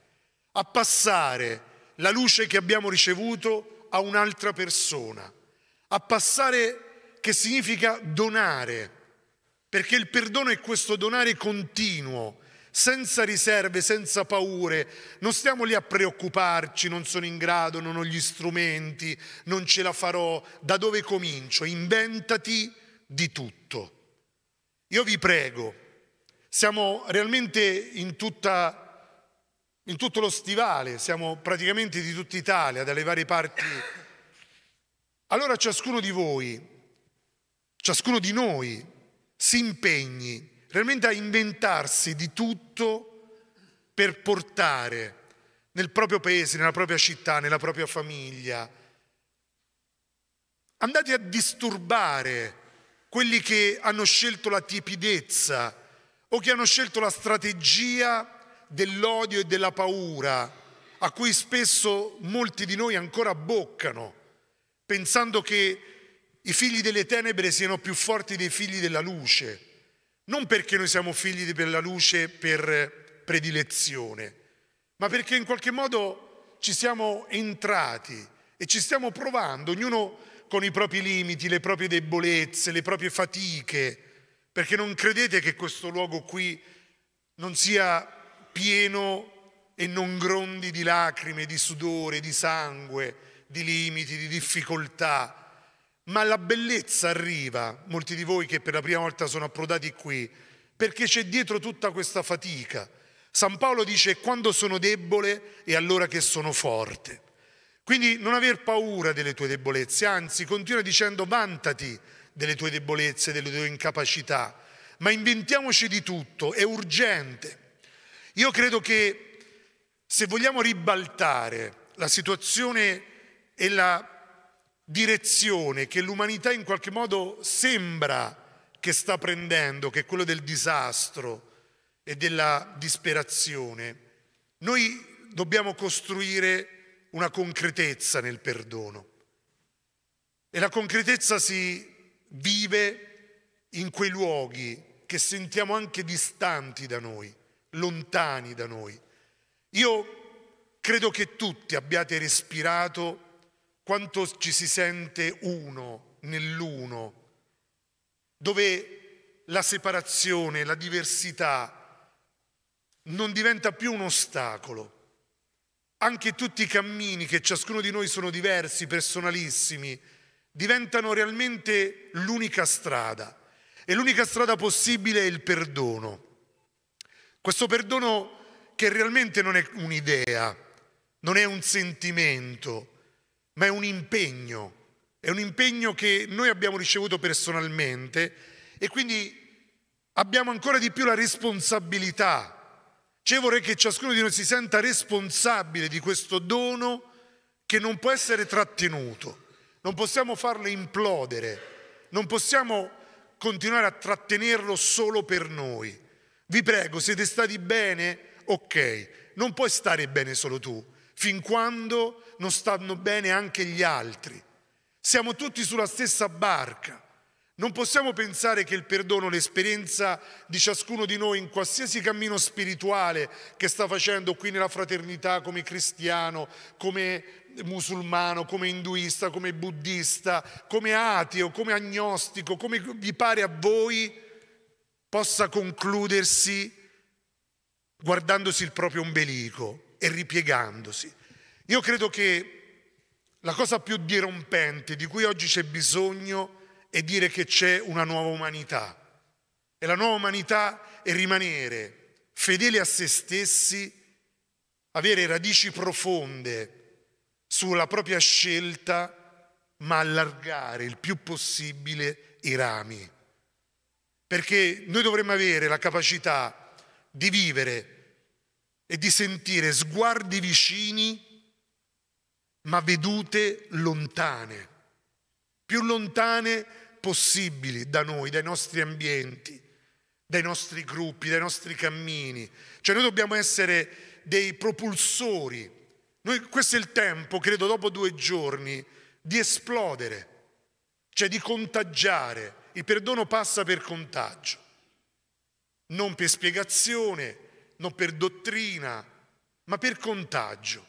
a passare la luce che abbiamo ricevuto a un'altra persona, a passare che significa donare, perché il perdono è questo donare continuo, senza riserve, senza paure. Non stiamo lì a preoccuparci, non sono in grado, non ho gli strumenti, non ce la farò. Da dove comincio? Inventati di tutto. Io vi prego, siamo realmente in, tutta, in tutto lo stivale, siamo praticamente di tutta Italia, dalle varie parti. Allora ciascuno di voi, ciascuno di noi si impegni realmente a inventarsi di tutto per portare nel proprio paese, nella propria città, nella propria famiglia. Andate a disturbare quelli che hanno scelto la tiepidezza o che hanno scelto la strategia dell'odio e della paura, a cui spesso molti di noi ancora boccano, pensando che i figli delle tenebre siano più forti dei figli della luce. Non perché noi siamo figli della luce per predilezione, ma perché in qualche modo ci siamo entrati e ci stiamo provando, ognuno con i propri limiti, le proprie debolezze, le proprie fatiche, perché non credete che questo luogo qui non sia pieno e non grondi di lacrime, di sudore, di sangue, di limiti, di difficoltà, ma la bellezza arriva, molti di voi che per la prima volta sono approdati qui, perché c'è dietro tutta questa fatica. San Paolo dice quando sono debole è allora che sono forte. Quindi non aver paura delle tue debolezze, anzi continua dicendo vantati delle tue debolezze, delle tue incapacità, ma inventiamoci di tutto, è urgente. Io credo che se vogliamo ribaltare la situazione e la direzione che l'umanità in qualche modo sembra che sta prendendo, che è quello del disastro e della disperazione, noi dobbiamo costruire una concretezza nel perdono. E la concretezza si vive in quei luoghi che sentiamo anche distanti da noi, lontani da noi. Io credo che tutti abbiate respirato quanto ci si sente uno nell'uno, dove la separazione, la diversità non diventa più un ostacolo. Anche tutti i cammini che ciascuno di noi sono diversi, personalissimi, diventano realmente l'unica strada. E l'unica strada possibile è il perdono. Questo perdono che realmente non è un'idea, non è un sentimento, ma è un impegno, è un impegno che noi abbiamo ricevuto personalmente e quindi abbiamo ancora di più la responsabilità. Cioè vorrei che ciascuno di noi si senta responsabile di questo dono che non può essere trattenuto, non possiamo farlo implodere, non possiamo continuare a trattenerlo solo per noi. Vi prego, siete stati bene? Ok, non puoi stare bene solo tu, fin quando non stanno bene anche gli altri. Siamo tutti sulla stessa barca. Non possiamo pensare che il perdono, l'esperienza di ciascuno di noi in qualsiasi cammino spirituale che sta facendo qui nella fraternità come cristiano, come musulmano, come induista, come buddista, come ateo, come agnostico, come vi pare a voi, possa concludersi guardandosi il proprio ombelico e ripiegandosi. Io credo che la cosa più dirompente di cui oggi c'è bisogno è dire che c'è una nuova umanità. E la nuova umanità è rimanere fedeli a se stessi, avere radici profonde sulla propria scelta, ma allargare il più possibile i rami. Perché noi dovremmo avere la capacità di vivere e di sentire sguardi vicini ma vedute lontane, più lontane possibili da noi, dai nostri ambienti, dai nostri gruppi, dai nostri cammini. Cioè noi dobbiamo essere dei propulsori. Noi, questo è il tempo, credo, dopo due giorni, di esplodere, cioè di contagiare. Il perdono passa per contagio, non per spiegazione, non per dottrina, ma per contagio.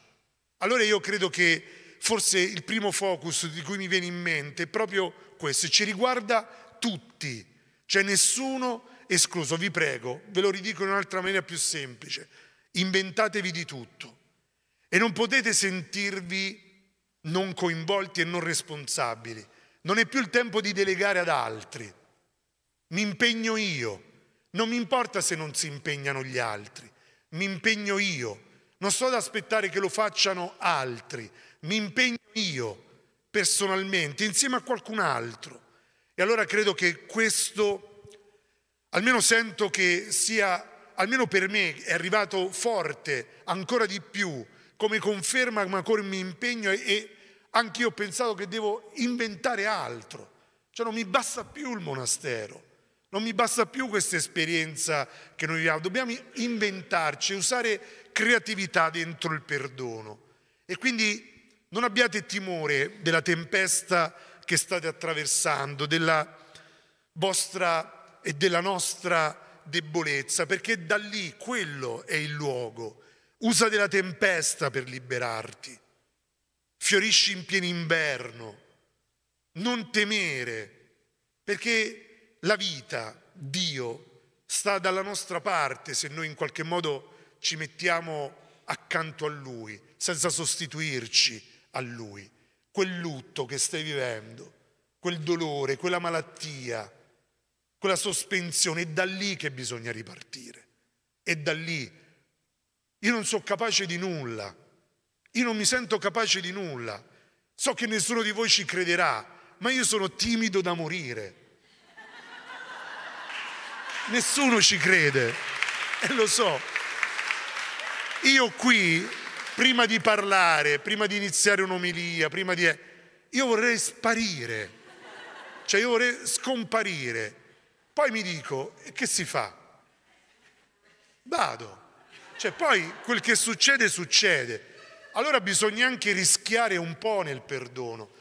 Allora io credo che forse il primo focus di cui mi viene in mente è proprio questo, ci riguarda tutti, cioè nessuno escluso, vi prego, ve lo ridico in un'altra maniera più semplice, inventatevi di tutto e non potete sentirvi non coinvolti e non responsabili. Non è più il tempo di delegare ad altri. Mi impegno io. Non mi importa se non si impegnano gli altri. Mi impegno io. Non sto ad aspettare che lo facciano altri, mi impegno io personalmente insieme a qualcun altro. E allora credo che questo, almeno sento che sia, almeno per me, è arrivato forte ancora di più come conferma, ma come impegno e, e anche io ho pensato che devo inventare altro. Cioè non mi basta più il monastero, non mi basta più questa esperienza che noi viviamo, dobbiamo inventarci, usare creatività dentro il perdono. E quindi non abbiate timore della tempesta che state attraversando, della vostra e della nostra debolezza, perché da lì quello è il luogo. Usa della tempesta per liberarti. Fiorisci in pieno inverno. Non temere, perché la vita, Dio, sta dalla nostra parte se noi in qualche modo ci mettiamo accanto a Lui, senza sostituirci a Lui. Quel lutto che stai vivendo, quel dolore, quella malattia, quella sospensione, è da lì che bisogna ripartire. È da lì. Io non sono capace di nulla, io non mi sento capace di nulla. So che nessuno di voi ci crederà, ma io sono timido da morire. Nessuno ci crede, e lo so. Io qui, prima di parlare, prima di iniziare un'omilia, prima di... Io vorrei sparire, cioè io vorrei scomparire. Poi mi dico, che si fa? Vado. Cioè poi quel che succede, succede. Allora bisogna anche rischiare un po' nel perdono.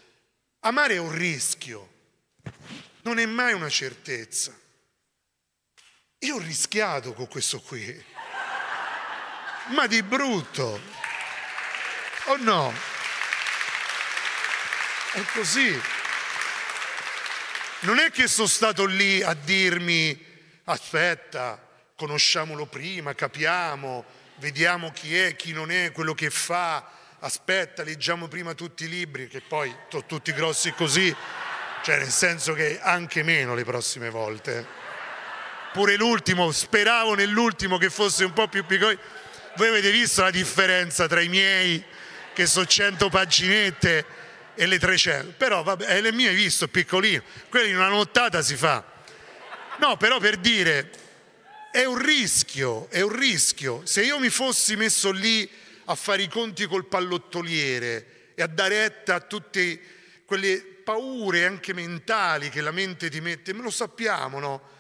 Amare è un rischio, non è mai una certezza. Io ho rischiato con questo qui, ma di brutto. O oh no? È così. Non è che sono stato lì a dirmi, aspetta, conosciamolo prima, capiamo, vediamo chi è, chi non è, quello che fa, aspetta, leggiamo prima tutti i libri, che poi sono tutti grossi così, cioè nel senso che anche meno le prossime volte pure l'ultimo, speravo nell'ultimo che fosse un po' più piccolo. Voi avete visto la differenza tra i miei, che sono 100 paginette, e le 300. Però vabbè, le mie hai visto, piccolino. Quelli in una nottata si fa. No, però per dire, è un rischio, è un rischio. Se io mi fossi messo lì a fare i conti col pallottoliere e a dare retta a tutte quelle paure anche mentali che la mente ti mette, me lo sappiamo, no?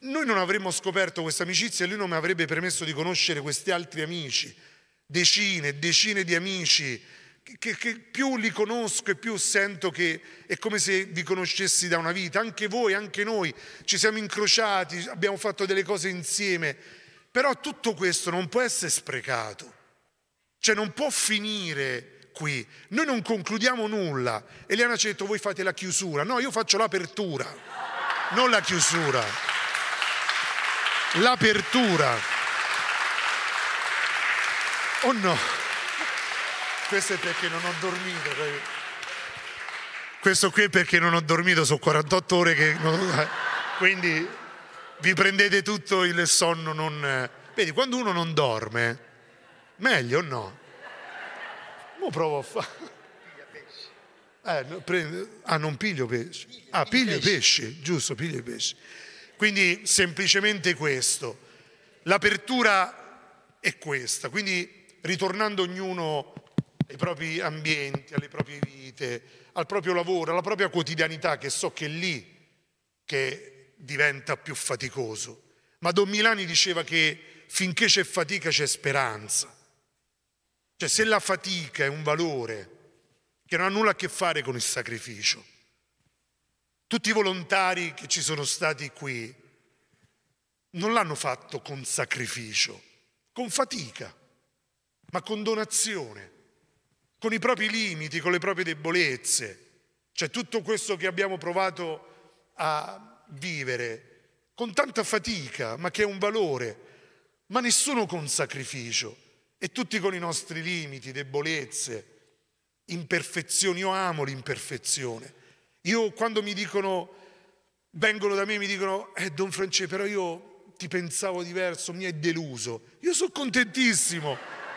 Noi non avremmo scoperto questa amicizia e lui non mi avrebbe permesso di conoscere questi altri amici, decine e decine di amici, che, che, più li conosco e più sento che è come se vi conoscessi da una vita. Anche voi, anche noi ci siamo incrociati, abbiamo fatto delle cose insieme, però tutto questo non può essere sprecato, cioè non può finire qui. Noi non concludiamo nulla. Eliana ci ha detto voi fate la chiusura, no, io faccio l'apertura, non la chiusura l'apertura. Oh no, questo è perché non ho dormito. Questo qui è perché non ho dormito, sono 48 ore che... Quindi vi prendete tutto il sonno non... Vedi, quando uno non dorme, meglio o no? Mo provo a fare... Eh, prende... Ah, non piglio pesce. Ah, piglio pesci, giusto, piglio i pesci. Quindi semplicemente questo. L'apertura è questa, quindi ritornando ognuno ai propri ambienti, alle proprie vite, al proprio lavoro, alla propria quotidianità, che so che è lì che diventa più faticoso. Ma Don Milani diceva che finché c'è fatica c'è speranza. Cioè se la fatica è un valore che non ha nulla a che fare con il sacrificio, tutti i volontari che ci sono stati qui non l'hanno fatto con sacrificio, con fatica, ma con donazione, con i propri limiti, con le proprie debolezze. Cioè tutto questo che abbiamo provato a vivere con tanta fatica, ma che è un valore, ma nessuno con sacrificio e tutti con i nostri limiti, debolezze, imperfezioni. Io amo l'imperfezione. Io quando mi dicono, vengono da me e mi dicono, eh Don Francesco, però io ti pensavo diverso, mi hai deluso. Io sono contentissimo,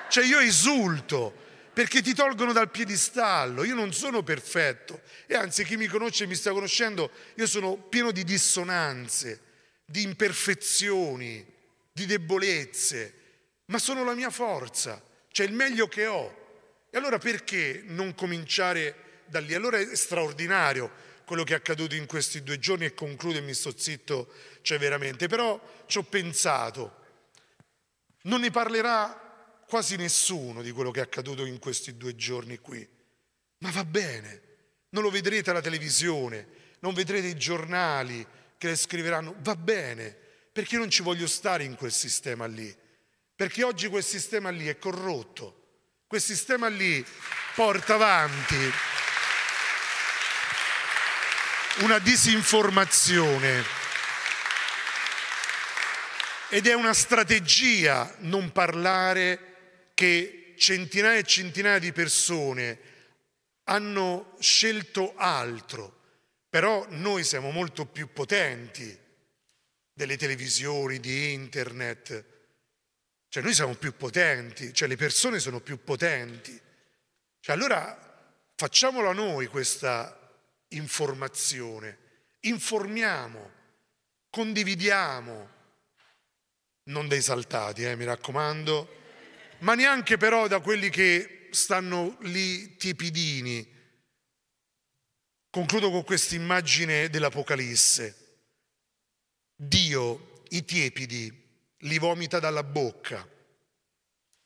cioè io esulto perché ti tolgono dal piedistallo, io non sono perfetto e anzi chi mi conosce e mi sta conoscendo, io sono pieno di dissonanze, di imperfezioni, di debolezze, ma sono la mia forza, cioè il meglio che ho. E allora perché non cominciare da lì. Allora è straordinario quello che è accaduto in questi due giorni e concludo e mi sto zitto, cioè veramente. Però ci ho pensato, non ne parlerà quasi nessuno di quello che è accaduto in questi due giorni qui, ma va bene, non lo vedrete alla televisione, non vedrete i giornali che le scriveranno, va bene, perché non ci voglio stare in quel sistema lì, perché oggi quel sistema lì è corrotto, quel sistema lì porta avanti una disinformazione. ed è una strategia non parlare che centinaia e centinaia di persone hanno scelto altro, però noi siamo molto più potenti delle televisioni, di internet. Cioè noi siamo più potenti, cioè le persone sono più potenti. Cioè allora facciamola noi questa informazione, informiamo, condividiamo, non dei saltati, eh, mi raccomando, ma neanche però da quelli che stanno lì tiepidini. Concludo con questa immagine dell'Apocalisse. Dio i tiepidi li vomita dalla bocca.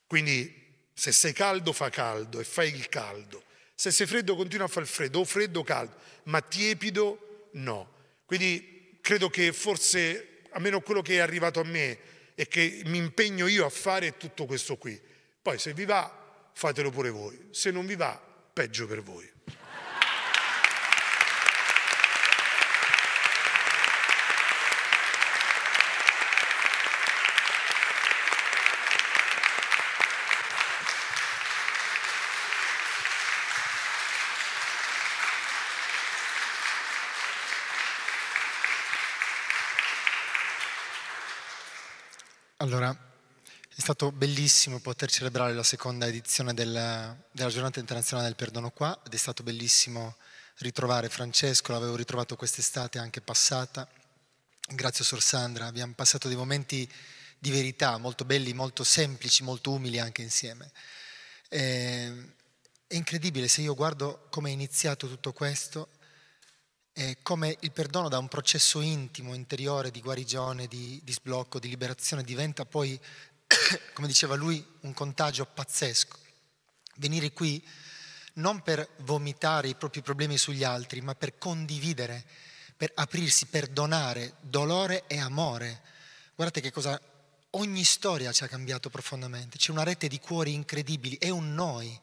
Quindi se sei caldo fa caldo e fai il caldo. Se sei freddo continua a fare il freddo, o freddo o caldo, ma tiepido no. Quindi credo che forse, almeno quello che è arrivato a me e che mi impegno io a fare è tutto questo qui. Poi se vi va, fatelo pure voi. Se non vi va, peggio per voi. Allora, è stato bellissimo poter celebrare la seconda edizione del, della giornata internazionale del perdono qua ed è stato bellissimo ritrovare Francesco, l'avevo ritrovato quest'estate anche passata. Grazie Sor Sandra, abbiamo passato dei momenti di verità molto belli, molto semplici, molto umili anche insieme. E, è incredibile se io guardo come è iniziato tutto questo eh, come il perdono da un processo intimo, interiore di guarigione, di, di sblocco, di liberazione diventa poi, <coughs> come diceva lui, un contagio pazzesco. Venire qui non per vomitare i propri problemi sugli altri, ma per condividere, per aprirsi, per donare dolore e amore. Guardate che cosa ogni storia ci ha cambiato profondamente. C'è una rete di cuori incredibili, è un noi.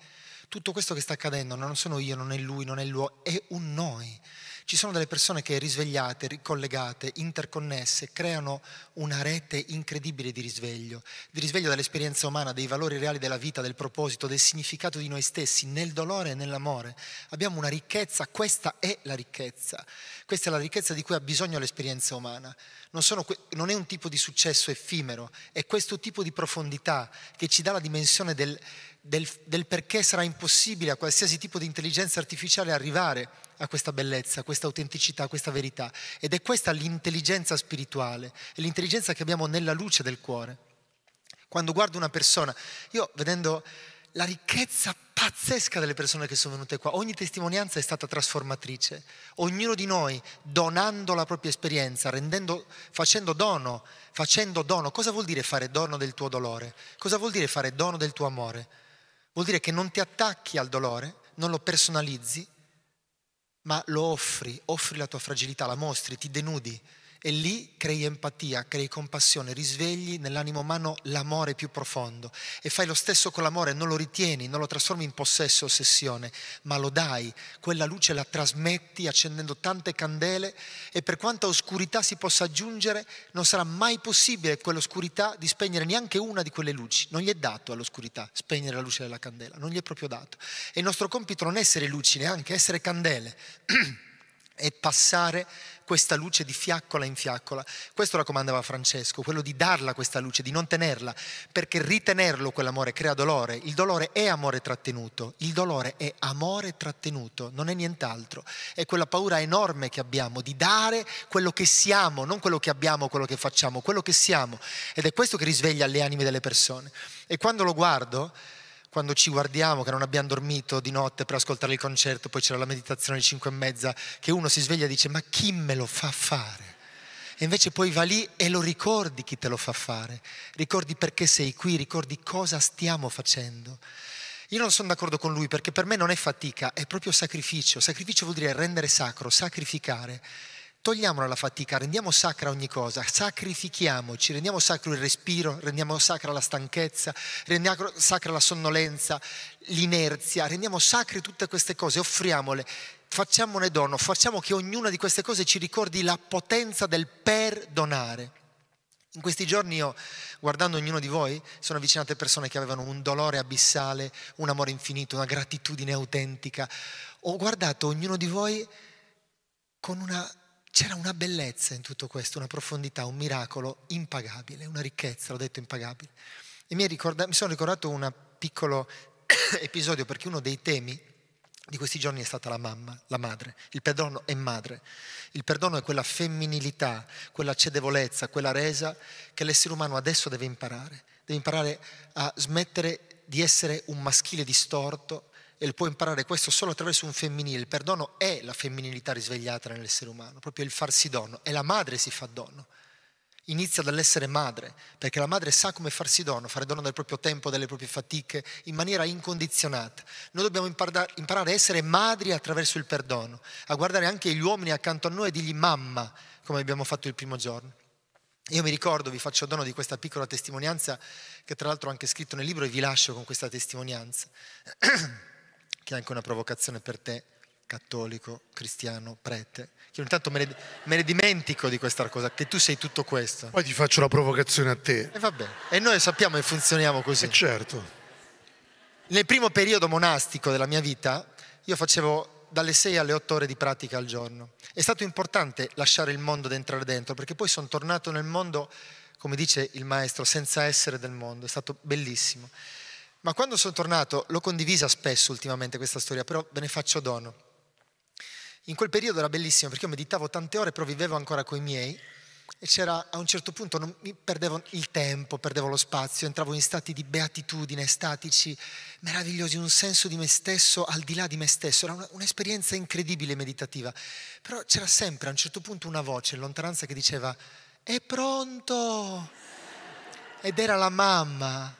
Tutto questo che sta accadendo non sono io, non è lui, non è lui, è un noi. Ci sono delle persone che risvegliate, ricollegate, interconnesse, creano una rete incredibile di risveglio, di risveglio dell'esperienza umana, dei valori reali della vita, del proposito, del significato di noi stessi, nel dolore e nell'amore. Abbiamo una ricchezza, questa è la ricchezza, questa è la ricchezza di cui ha bisogno l'esperienza umana. Non, sono, non è un tipo di successo effimero, è questo tipo di profondità che ci dà la dimensione del, del, del perché sarà impossibile a qualsiasi tipo di intelligenza artificiale arrivare a questa bellezza, a questa autenticità, a questa verità. Ed è questa l'intelligenza spirituale, è l'intelligenza che abbiamo nella luce del cuore. Quando guardo una persona, io vedendo la ricchezza pazzesca delle persone che sono venute qua, ogni testimonianza è stata trasformatrice, ognuno di noi donando la propria esperienza, rendendo, facendo dono, facendo dono. Cosa vuol dire fare dono del tuo dolore? Cosa vuol dire fare dono del tuo amore? Vuol dire che non ti attacchi al dolore, non lo personalizzi, ma lo offri, offri la tua fragilità, la mostri, ti denudi e lì crei empatia, crei compassione, risvegli nell'animo umano l'amore più profondo e fai lo stesso con l'amore, non lo ritieni, non lo trasformi in possesso, ossessione, ma lo dai, quella luce la trasmetti accendendo tante candele e per quanta oscurità si possa aggiungere non sarà mai possibile quell'oscurità di spegnere neanche una di quelle luci, non gli è dato all'oscurità spegnere la luce della candela, non gli è proprio dato. E il nostro compito non è essere luci, neanche essere candele. <clears throat> e passare questa luce di fiaccola in fiaccola. Questo raccomandava Francesco, quello di darla questa luce, di non tenerla, perché ritenerlo quell'amore crea dolore. Il dolore è amore trattenuto, il dolore è amore trattenuto, non è nient'altro. È quella paura enorme che abbiamo di dare quello che siamo, non quello che abbiamo, quello che facciamo, quello che siamo. Ed è questo che risveglia le anime delle persone. E quando lo guardo, quando ci guardiamo, che non abbiamo dormito di notte per ascoltare il concerto, poi c'era la meditazione alle cinque e mezza, che uno si sveglia e dice ma chi me lo fa fare? E invece poi va lì e lo ricordi chi te lo fa fare, ricordi perché sei qui, ricordi cosa stiamo facendo. Io non sono d'accordo con lui perché per me non è fatica, è proprio sacrificio. Sacrificio vuol dire rendere sacro, sacrificare. Togliamola la fatica, rendiamo sacra ogni cosa, sacrifichiamoci, rendiamo sacro il respiro, rendiamo sacra la stanchezza, rendiamo sacra la sonnolenza, l'inerzia, rendiamo sacre tutte queste cose, offriamole, facciamone dono, facciamo che ognuna di queste cose ci ricordi la potenza del perdonare. In questi giorni io, guardando ognuno di voi, sono avvicinate persone che avevano un dolore abissale, un amore infinito, una gratitudine autentica. Ho guardato ognuno di voi con una... C'era una bellezza in tutto questo, una profondità, un miracolo impagabile, una ricchezza, l'ho detto impagabile. E mi, ricorda... mi sono ricordato un piccolo <coughs> episodio perché uno dei temi di questi giorni è stata la mamma, la madre. Il perdono è madre. Il perdono è quella femminilità, quella cedevolezza, quella resa che l'essere umano adesso deve imparare. Deve imparare a smettere di essere un maschile distorto e può imparare questo solo attraverso un femminile. Il perdono è la femminilità risvegliata nell'essere umano, proprio il farsi dono. E la madre si fa dono inizia dall'essere madre, perché la madre sa come farsi dono, fare dono del proprio tempo, delle proprie fatiche, in maniera incondizionata. Noi dobbiamo imparare a essere madri attraverso il perdono, a guardare anche gli uomini accanto a noi e dirgli mamma, come abbiamo fatto il primo giorno. Io mi ricordo, vi faccio dono di questa piccola testimonianza, che tra l'altro ho anche scritto nel libro e vi lascio con questa testimonianza, <clears throat> che è anche una provocazione per te cattolico, cristiano, prete, che ogni tanto me ne, me ne, dimentico di questa cosa, che tu sei tutto questo. Poi ti faccio la provocazione a te. E vabbè, e noi sappiamo e funzioniamo così. E eh, certo. Nel primo periodo monastico della mia vita, io facevo dalle 6 alle 8 ore di pratica al giorno. È stato importante lasciare il mondo ed entrare dentro, perché poi sono tornato nel mondo, come dice il maestro, senza essere del mondo. È stato bellissimo. Ma quando sono tornato, l'ho condivisa spesso ultimamente questa storia, però ve ne faccio dono. In quel periodo era bellissimo perché io meditavo tante ore, però vivevo ancora con i miei e c'era a un certo punto, non, mi perdevo il tempo, perdevo lo spazio, entravo in stati di beatitudine, statici, meravigliosi, un senso di me stesso al di là di me stesso, era una, un'esperienza incredibile meditativa, però c'era sempre a un certo punto una voce in lontananza che diceva è pronto! Ed era la mamma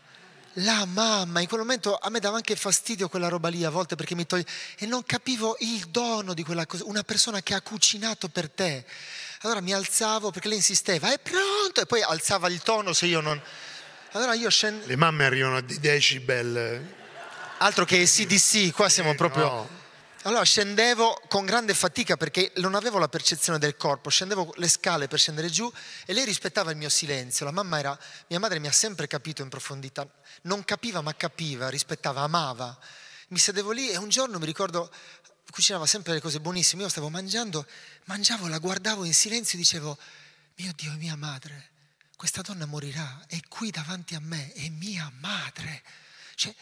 la mamma, in quel momento a me dava anche fastidio quella roba lì a volte perché mi toglie e non capivo il dono di quella cosa, una persona che ha cucinato per te. Allora mi alzavo perché lei insisteva, è pronto e poi alzava il tono se io non... Allora io scendo... Le mamme arrivano a decibel. Altro che CDC, qua siamo proprio... No. Allora scendevo con grande fatica perché non avevo la percezione del corpo, scendevo le scale per scendere giù e lei rispettava il mio silenzio. La mamma era, mia madre mi ha sempre capito in profondità, non capiva ma capiva, rispettava, amava. Mi sedevo lì e un giorno mi ricordo, cucinava sempre le cose buonissime, io stavo mangiando, mangiavo, la guardavo in silenzio e dicevo, mio Dio è mia madre, questa donna morirà, è qui davanti a me, è mia madre. Cioè,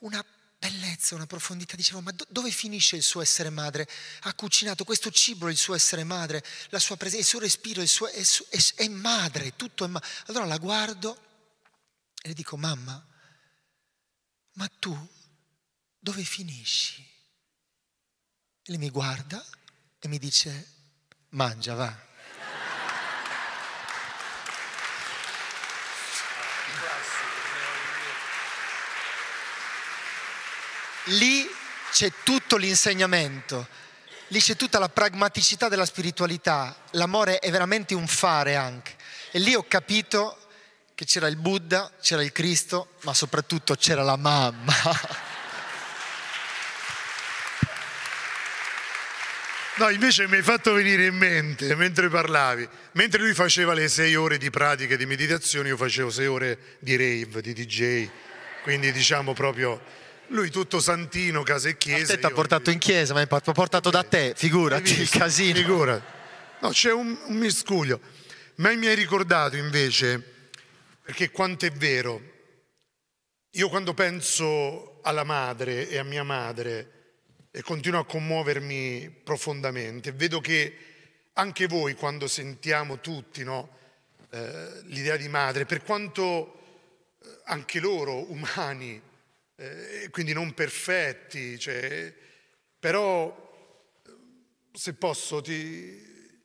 una bellezza, una profondità. Dicevo, ma do- dove finisce il suo essere madre? Ha cucinato questo cibo, il suo essere madre, la sua presenza, il suo respiro, il suo, è, è, è madre, tutto è madre. Allora la guardo e le dico, mamma, ma tu dove finisci? E lei mi guarda e mi dice, mangia, va. Lì c'è tutto l'insegnamento, lì c'è tutta la pragmaticità della spiritualità, l'amore è veramente un fare anche. E lì ho capito che c'era il Buddha, c'era il Cristo, ma soprattutto c'era la mamma. <laughs> No, invece mi hai fatto venire in mente mentre parlavi, mentre lui faceva le sei ore di pratica e di meditazione, io facevo sei ore di rave, di DJ, quindi diciamo proprio lui tutto santino, casa e chiesa. A te ti ha portato in chiesa, ma ha portato da te, figurati, il casino. Figura. No, c'è un, un miscuglio. Ma mi hai ricordato invece, perché quanto è vero, io quando penso alla madre e a mia madre e continuo a commuovermi profondamente, vedo che anche voi quando sentiamo tutti no, eh, l'idea di madre, per quanto eh, anche loro umani, eh, quindi non perfetti, cioè, però se posso ti,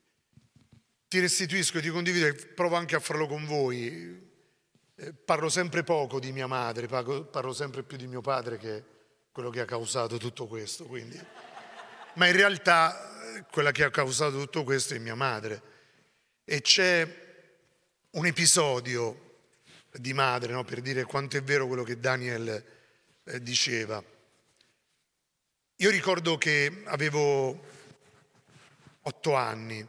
ti restituisco e ti condivido e provo anche a farlo con voi. Eh, parlo sempre poco di mia madre, parlo, sempre più di mio padre che è quello che ha causato tutto questo. Quindi. Ma in realtà eh, quella che ha causato tutto questo è mia madre. E c'è un episodio di madre, no, per dire quanto è vero quello che Daniel eh, diceva. Io ricordo che avevo otto anni,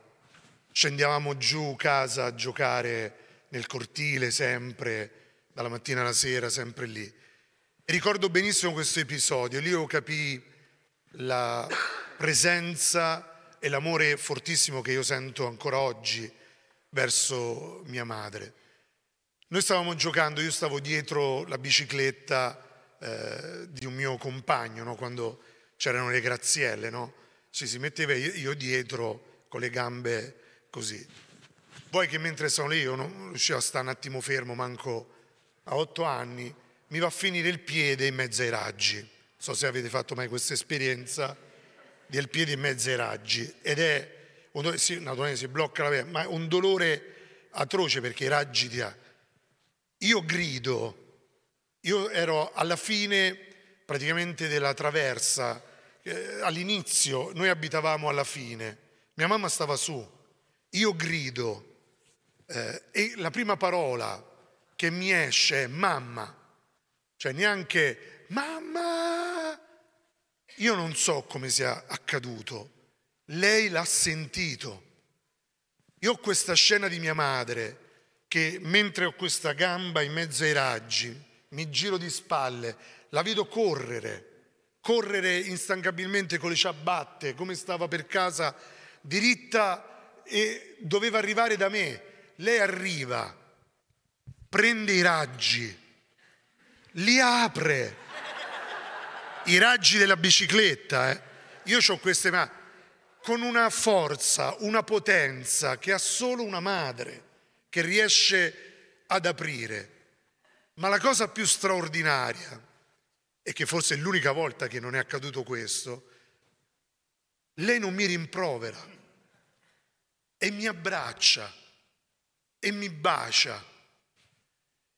scendevamo giù casa a giocare nel cortile sempre, dalla mattina alla sera, sempre lì. E ricordo benissimo questo episodio, lì io capii la presenza e l'amore fortissimo che io sento ancora oggi verso mia madre. Noi stavamo giocando, io stavo dietro la bicicletta eh, di un mio compagno, no? quando c'erano le grazielle, no? Ci si metteva io dietro con le gambe così. Poi che mentre sono lì io non riuscivo a stare un attimo fermo, manco a otto anni, mi va a finire il piede in mezzo ai raggi. Non so se avete fatto mai questa esperienza del piede in mezzo ai raggi. Ed è, un dolore, sì, naturalmente si blocca la vena, ma è un dolore atroce perché i raggi ti ha. Io grido, io ero alla fine praticamente della traversa, eh, all'inizio noi abitavamo alla fine, mia mamma stava su, io grido eh, e la prima parola che mi esce è mamma, cioè neanche mamma, io non so come sia accaduto, lei l'ha sentito. Io ho questa scena di mia madre che mentre ho questa gamba in mezzo ai raggi, mi giro di spalle, la vedo correre, correre instancabilmente con le ciabatte, come stava per casa, diritta e doveva arrivare da me. Lei arriva, prende i raggi, li apre, i raggi della bicicletta. Eh. Io ho queste mani, con una forza, una potenza che ha solo una madre che riesce ad aprire. Ma la cosa più straordinaria, e che forse è l'unica volta che non è accaduto questo, lei non mi rimprovera e mi abbraccia e mi bacia.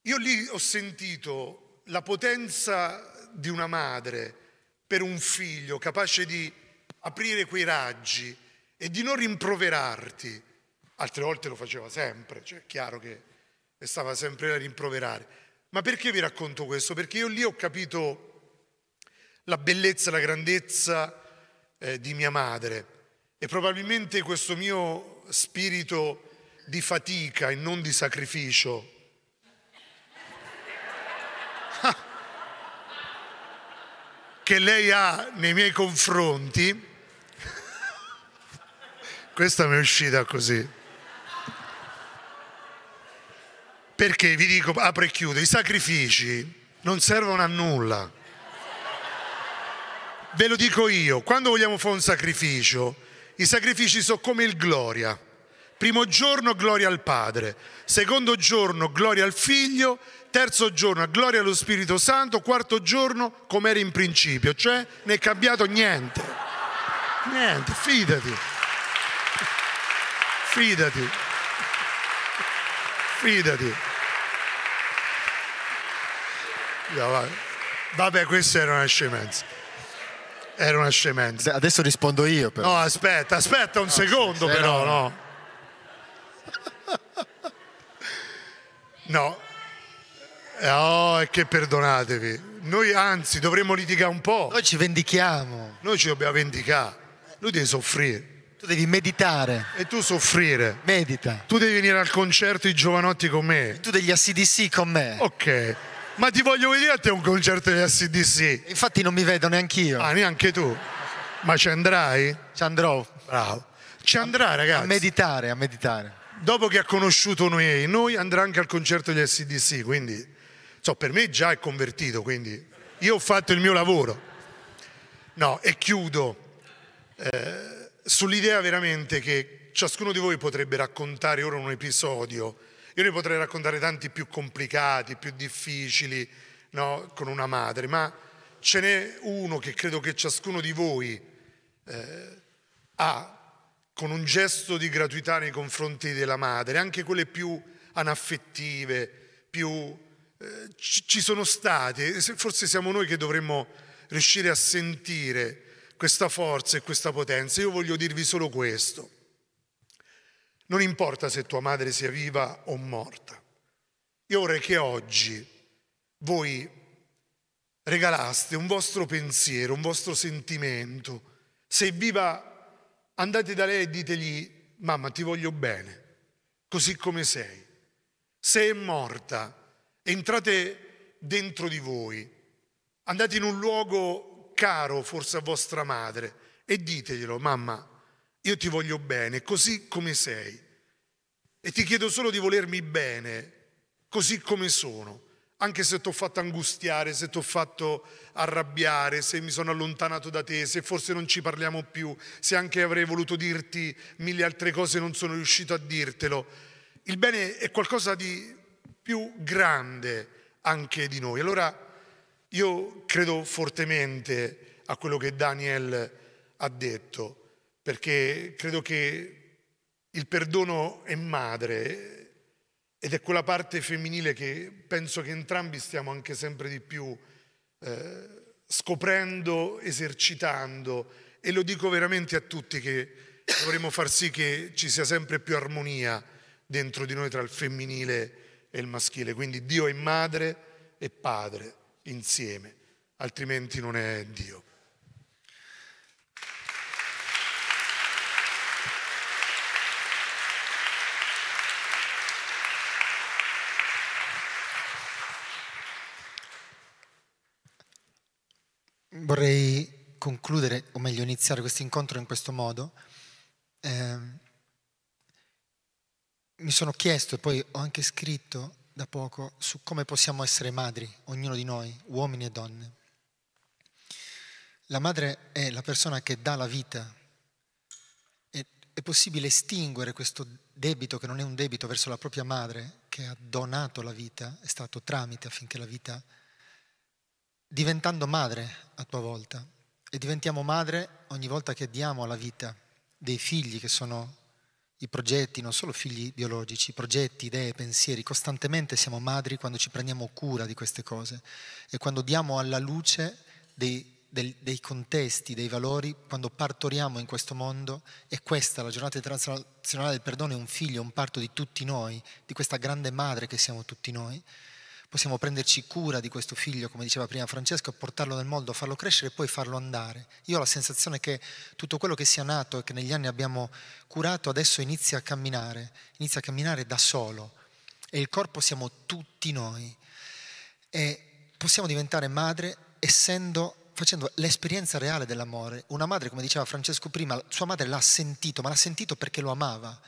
Io lì ho sentito la potenza di una madre per un figlio capace di aprire quei raggi e di non rimproverarti altre volte lo faceva sempre, cioè è chiaro che stava sempre a rimproverare. Ma perché vi racconto questo? Perché io lì ho capito la bellezza, la grandezza eh, di mia madre e probabilmente questo mio spirito di fatica e non di sacrificio <laughs> che lei ha nei miei confronti, <laughs> questa mi è uscita così. Perché vi dico, apro e chiudo, i sacrifici non servono a nulla. Ve lo dico io, quando vogliamo fare un sacrificio, i sacrifici sono come il gloria. Primo giorno gloria al Padre, secondo giorno gloria al Figlio, terzo giorno gloria allo Spirito Santo, quarto giorno come era in principio, cioè non è cambiato niente. Niente, fidati. Fidati. Fidati. No, vabbè, questa era una scemenza. Era una scemenza. Adesso rispondo io però. No, aspetta, aspetta un no, secondo se però, no. No. Oh, e che perdonatevi. Noi anzi dovremmo litigare un po'. Noi ci vendichiamo. Noi ci dobbiamo vendicare. Lui deve soffrire. Tu devi meditare. E tu soffrire. Medita. Tu devi venire al concerto i giovanotti con me. E tu degli ACDC con me. Ok. Ma ti voglio vedere a te un concerto degli ACDC. Infatti non mi vedo neanche io. Ah, neanche tu. Ma ci andrai? Ci andrò. Bravo. Ci andrà, ragazzi. A meditare, a meditare. Dopo che ha conosciuto noi, noi andrà anche al concerto degli ACDC, quindi so, per me già è convertito, quindi io ho fatto il mio lavoro. No, e chiudo eh, sull'idea veramente che ciascuno di voi potrebbe raccontare ora un episodio io ne potrei raccontare tanti più complicati, più difficili, no? con una madre, ma ce n'è uno che credo che ciascuno di voi eh, ha con un gesto di gratuità nei confronti della madre, anche quelle più anaffettive, più eh, ci sono state, forse siamo noi che dovremmo riuscire a sentire questa forza e questa potenza. Io voglio dirvi solo questo. Non importa se tua madre sia viva o morta. Io vorrei che oggi voi regalaste un vostro pensiero, un vostro sentimento. Se è viva, andate da lei e ditegli, mamma ti voglio bene, così come sei. se è morta, entrate dentro di voi, andate in un luogo caro forse a vostra madre e diteglielo, mamma, io ti voglio bene così come sei e ti chiedo solo di volermi bene così come sono, anche se ti ho fatto angustiare, se ti ho fatto arrabbiare, se mi sono allontanato da te, se forse non ci parliamo più, se anche avrei voluto dirti mille altre cose e non sono riuscito a dirtelo. Il bene è qualcosa di più grande anche di noi. Allora io credo fortemente a quello che Daniel ha detto perché credo che il perdono è madre ed è quella parte femminile che penso che entrambi stiamo anche sempre di più eh, scoprendo, esercitando e lo dico veramente a tutti che dovremmo far sì che ci sia sempre più armonia dentro di noi tra il femminile e il maschile, quindi Dio è madre e padre insieme, altrimenti non è Dio. Vorrei concludere, o meglio iniziare questo incontro in questo modo. Eh, mi sono chiesto e poi ho anche scritto da poco su come possiamo essere madri, ognuno di noi, uomini e donne. La madre è la persona che dà la vita. È, è possibile estinguere questo debito che non è un debito verso la propria madre, che ha donato la vita, è stato tramite affinché la vita diventando madre a tua volta. E diventiamo madre ogni volta che diamo la vita dei figli che sono i progetti, non solo figli biologici, progetti, idee, pensieri, costantemente siamo madri quando ci prendiamo cura di queste cose e quando diamo alla luce dei, dei, dei contesti, dei valori, quando partoriamo in questo mondo. E questa, la giornata internazionale del perdono, è un figlio, un parto di tutti noi, di questa grande madre che siamo tutti noi possiamo prenderci cura di questo figlio, come diceva prima Francesco, portarlo nel mondo, farlo crescere e poi farlo andare. Io ho la sensazione che tutto quello che sia nato e che negli anni abbiamo curato adesso inizia a camminare, inizia a camminare da solo e il corpo siamo tutti noi e possiamo diventare madre essendo facendo l'esperienza reale dell'amore. Una madre, come diceva Francesco prima, sua madre l'ha sentito, ma l'ha sentito perché lo amava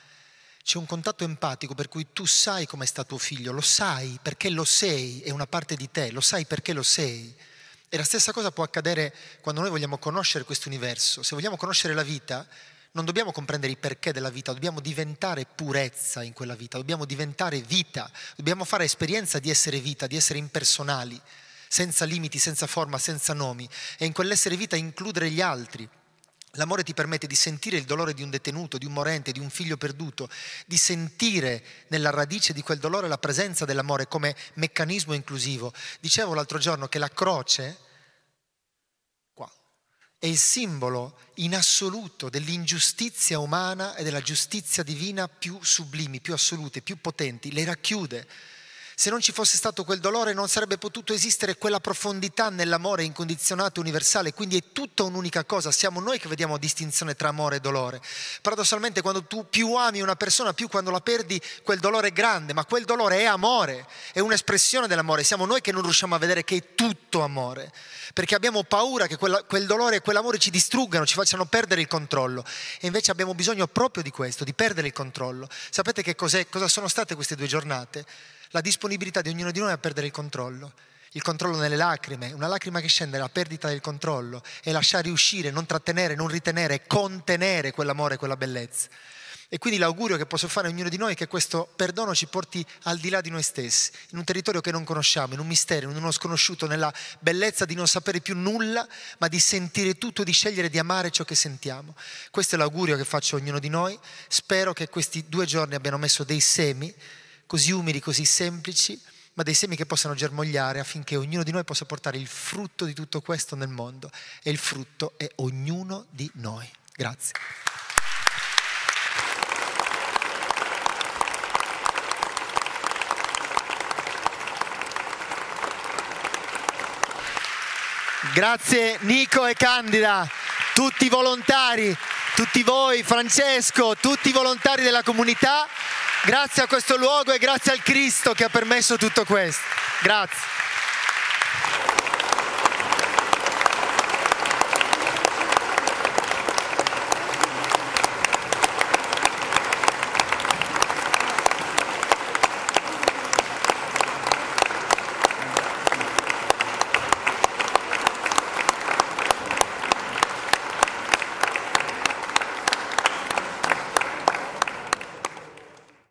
c'è un contatto empatico per cui tu sai come sta tuo figlio, lo sai perché lo sei, è una parte di te, lo sai perché lo sei. E la stessa cosa può accadere quando noi vogliamo conoscere questo universo. Se vogliamo conoscere la vita, non dobbiamo comprendere i perché della vita, dobbiamo diventare purezza in quella vita, dobbiamo diventare vita, dobbiamo fare esperienza di essere vita, di essere impersonali, senza limiti, senza forma, senza nomi e in quell'essere vita includere gli altri L'amore ti permette di sentire il dolore di un detenuto, di un morente, di un figlio perduto, di sentire nella radice di quel dolore la presenza dell'amore come meccanismo inclusivo. Dicevo l'altro giorno che la croce qua, è il simbolo in assoluto dell'ingiustizia umana e della giustizia divina più sublimi, più assolute, più potenti, le racchiude se non ci fosse stato quel dolore non sarebbe potuto esistere quella profondità nell'amore incondizionato universale, quindi è tutta un'unica cosa, siamo noi che vediamo distinzione tra amore e dolore. Paradossalmente quando tu più ami una persona, più quando la perdi, quel dolore è grande, ma quel dolore è amore, è un'espressione dell'amore, siamo noi che non riusciamo a vedere che è tutto amore, perché abbiamo paura che quella, quel dolore e quell'amore ci distruggano, ci facciano perdere il controllo e invece abbiamo bisogno proprio di questo, di perdere il controllo. Sapete che cosa sono state queste due giornate? La disponibilità di ognuno di noi a perdere il controllo. Il controllo nelle lacrime, una lacrima che scende la perdita del controllo e lasciare uscire, non trattenere, non ritenere, contenere quell'amore, quella bellezza. E quindi l'augurio che posso fare a ognuno di noi è che questo perdono ci porti al di là di noi stessi, in un territorio che non conosciamo, in un mistero, in uno sconosciuto, nella bellezza di non sapere più nulla, ma di sentire tutto di scegliere di amare ciò che sentiamo. Questo è l'augurio che faccio a ognuno di noi. Spero che questi due giorni abbiano messo dei semi così umili, così semplici, ma dei semi che possano germogliare affinché ognuno di noi possa portare il frutto di tutto questo nel mondo. E il frutto è ognuno di noi. Grazie. Grazie Nico e Candida, tutti i volontari, tutti voi, Francesco, tutti i volontari della comunità Grazie a questo luogo e grazie al Cristo che ha permesso tutto questo. Grazie.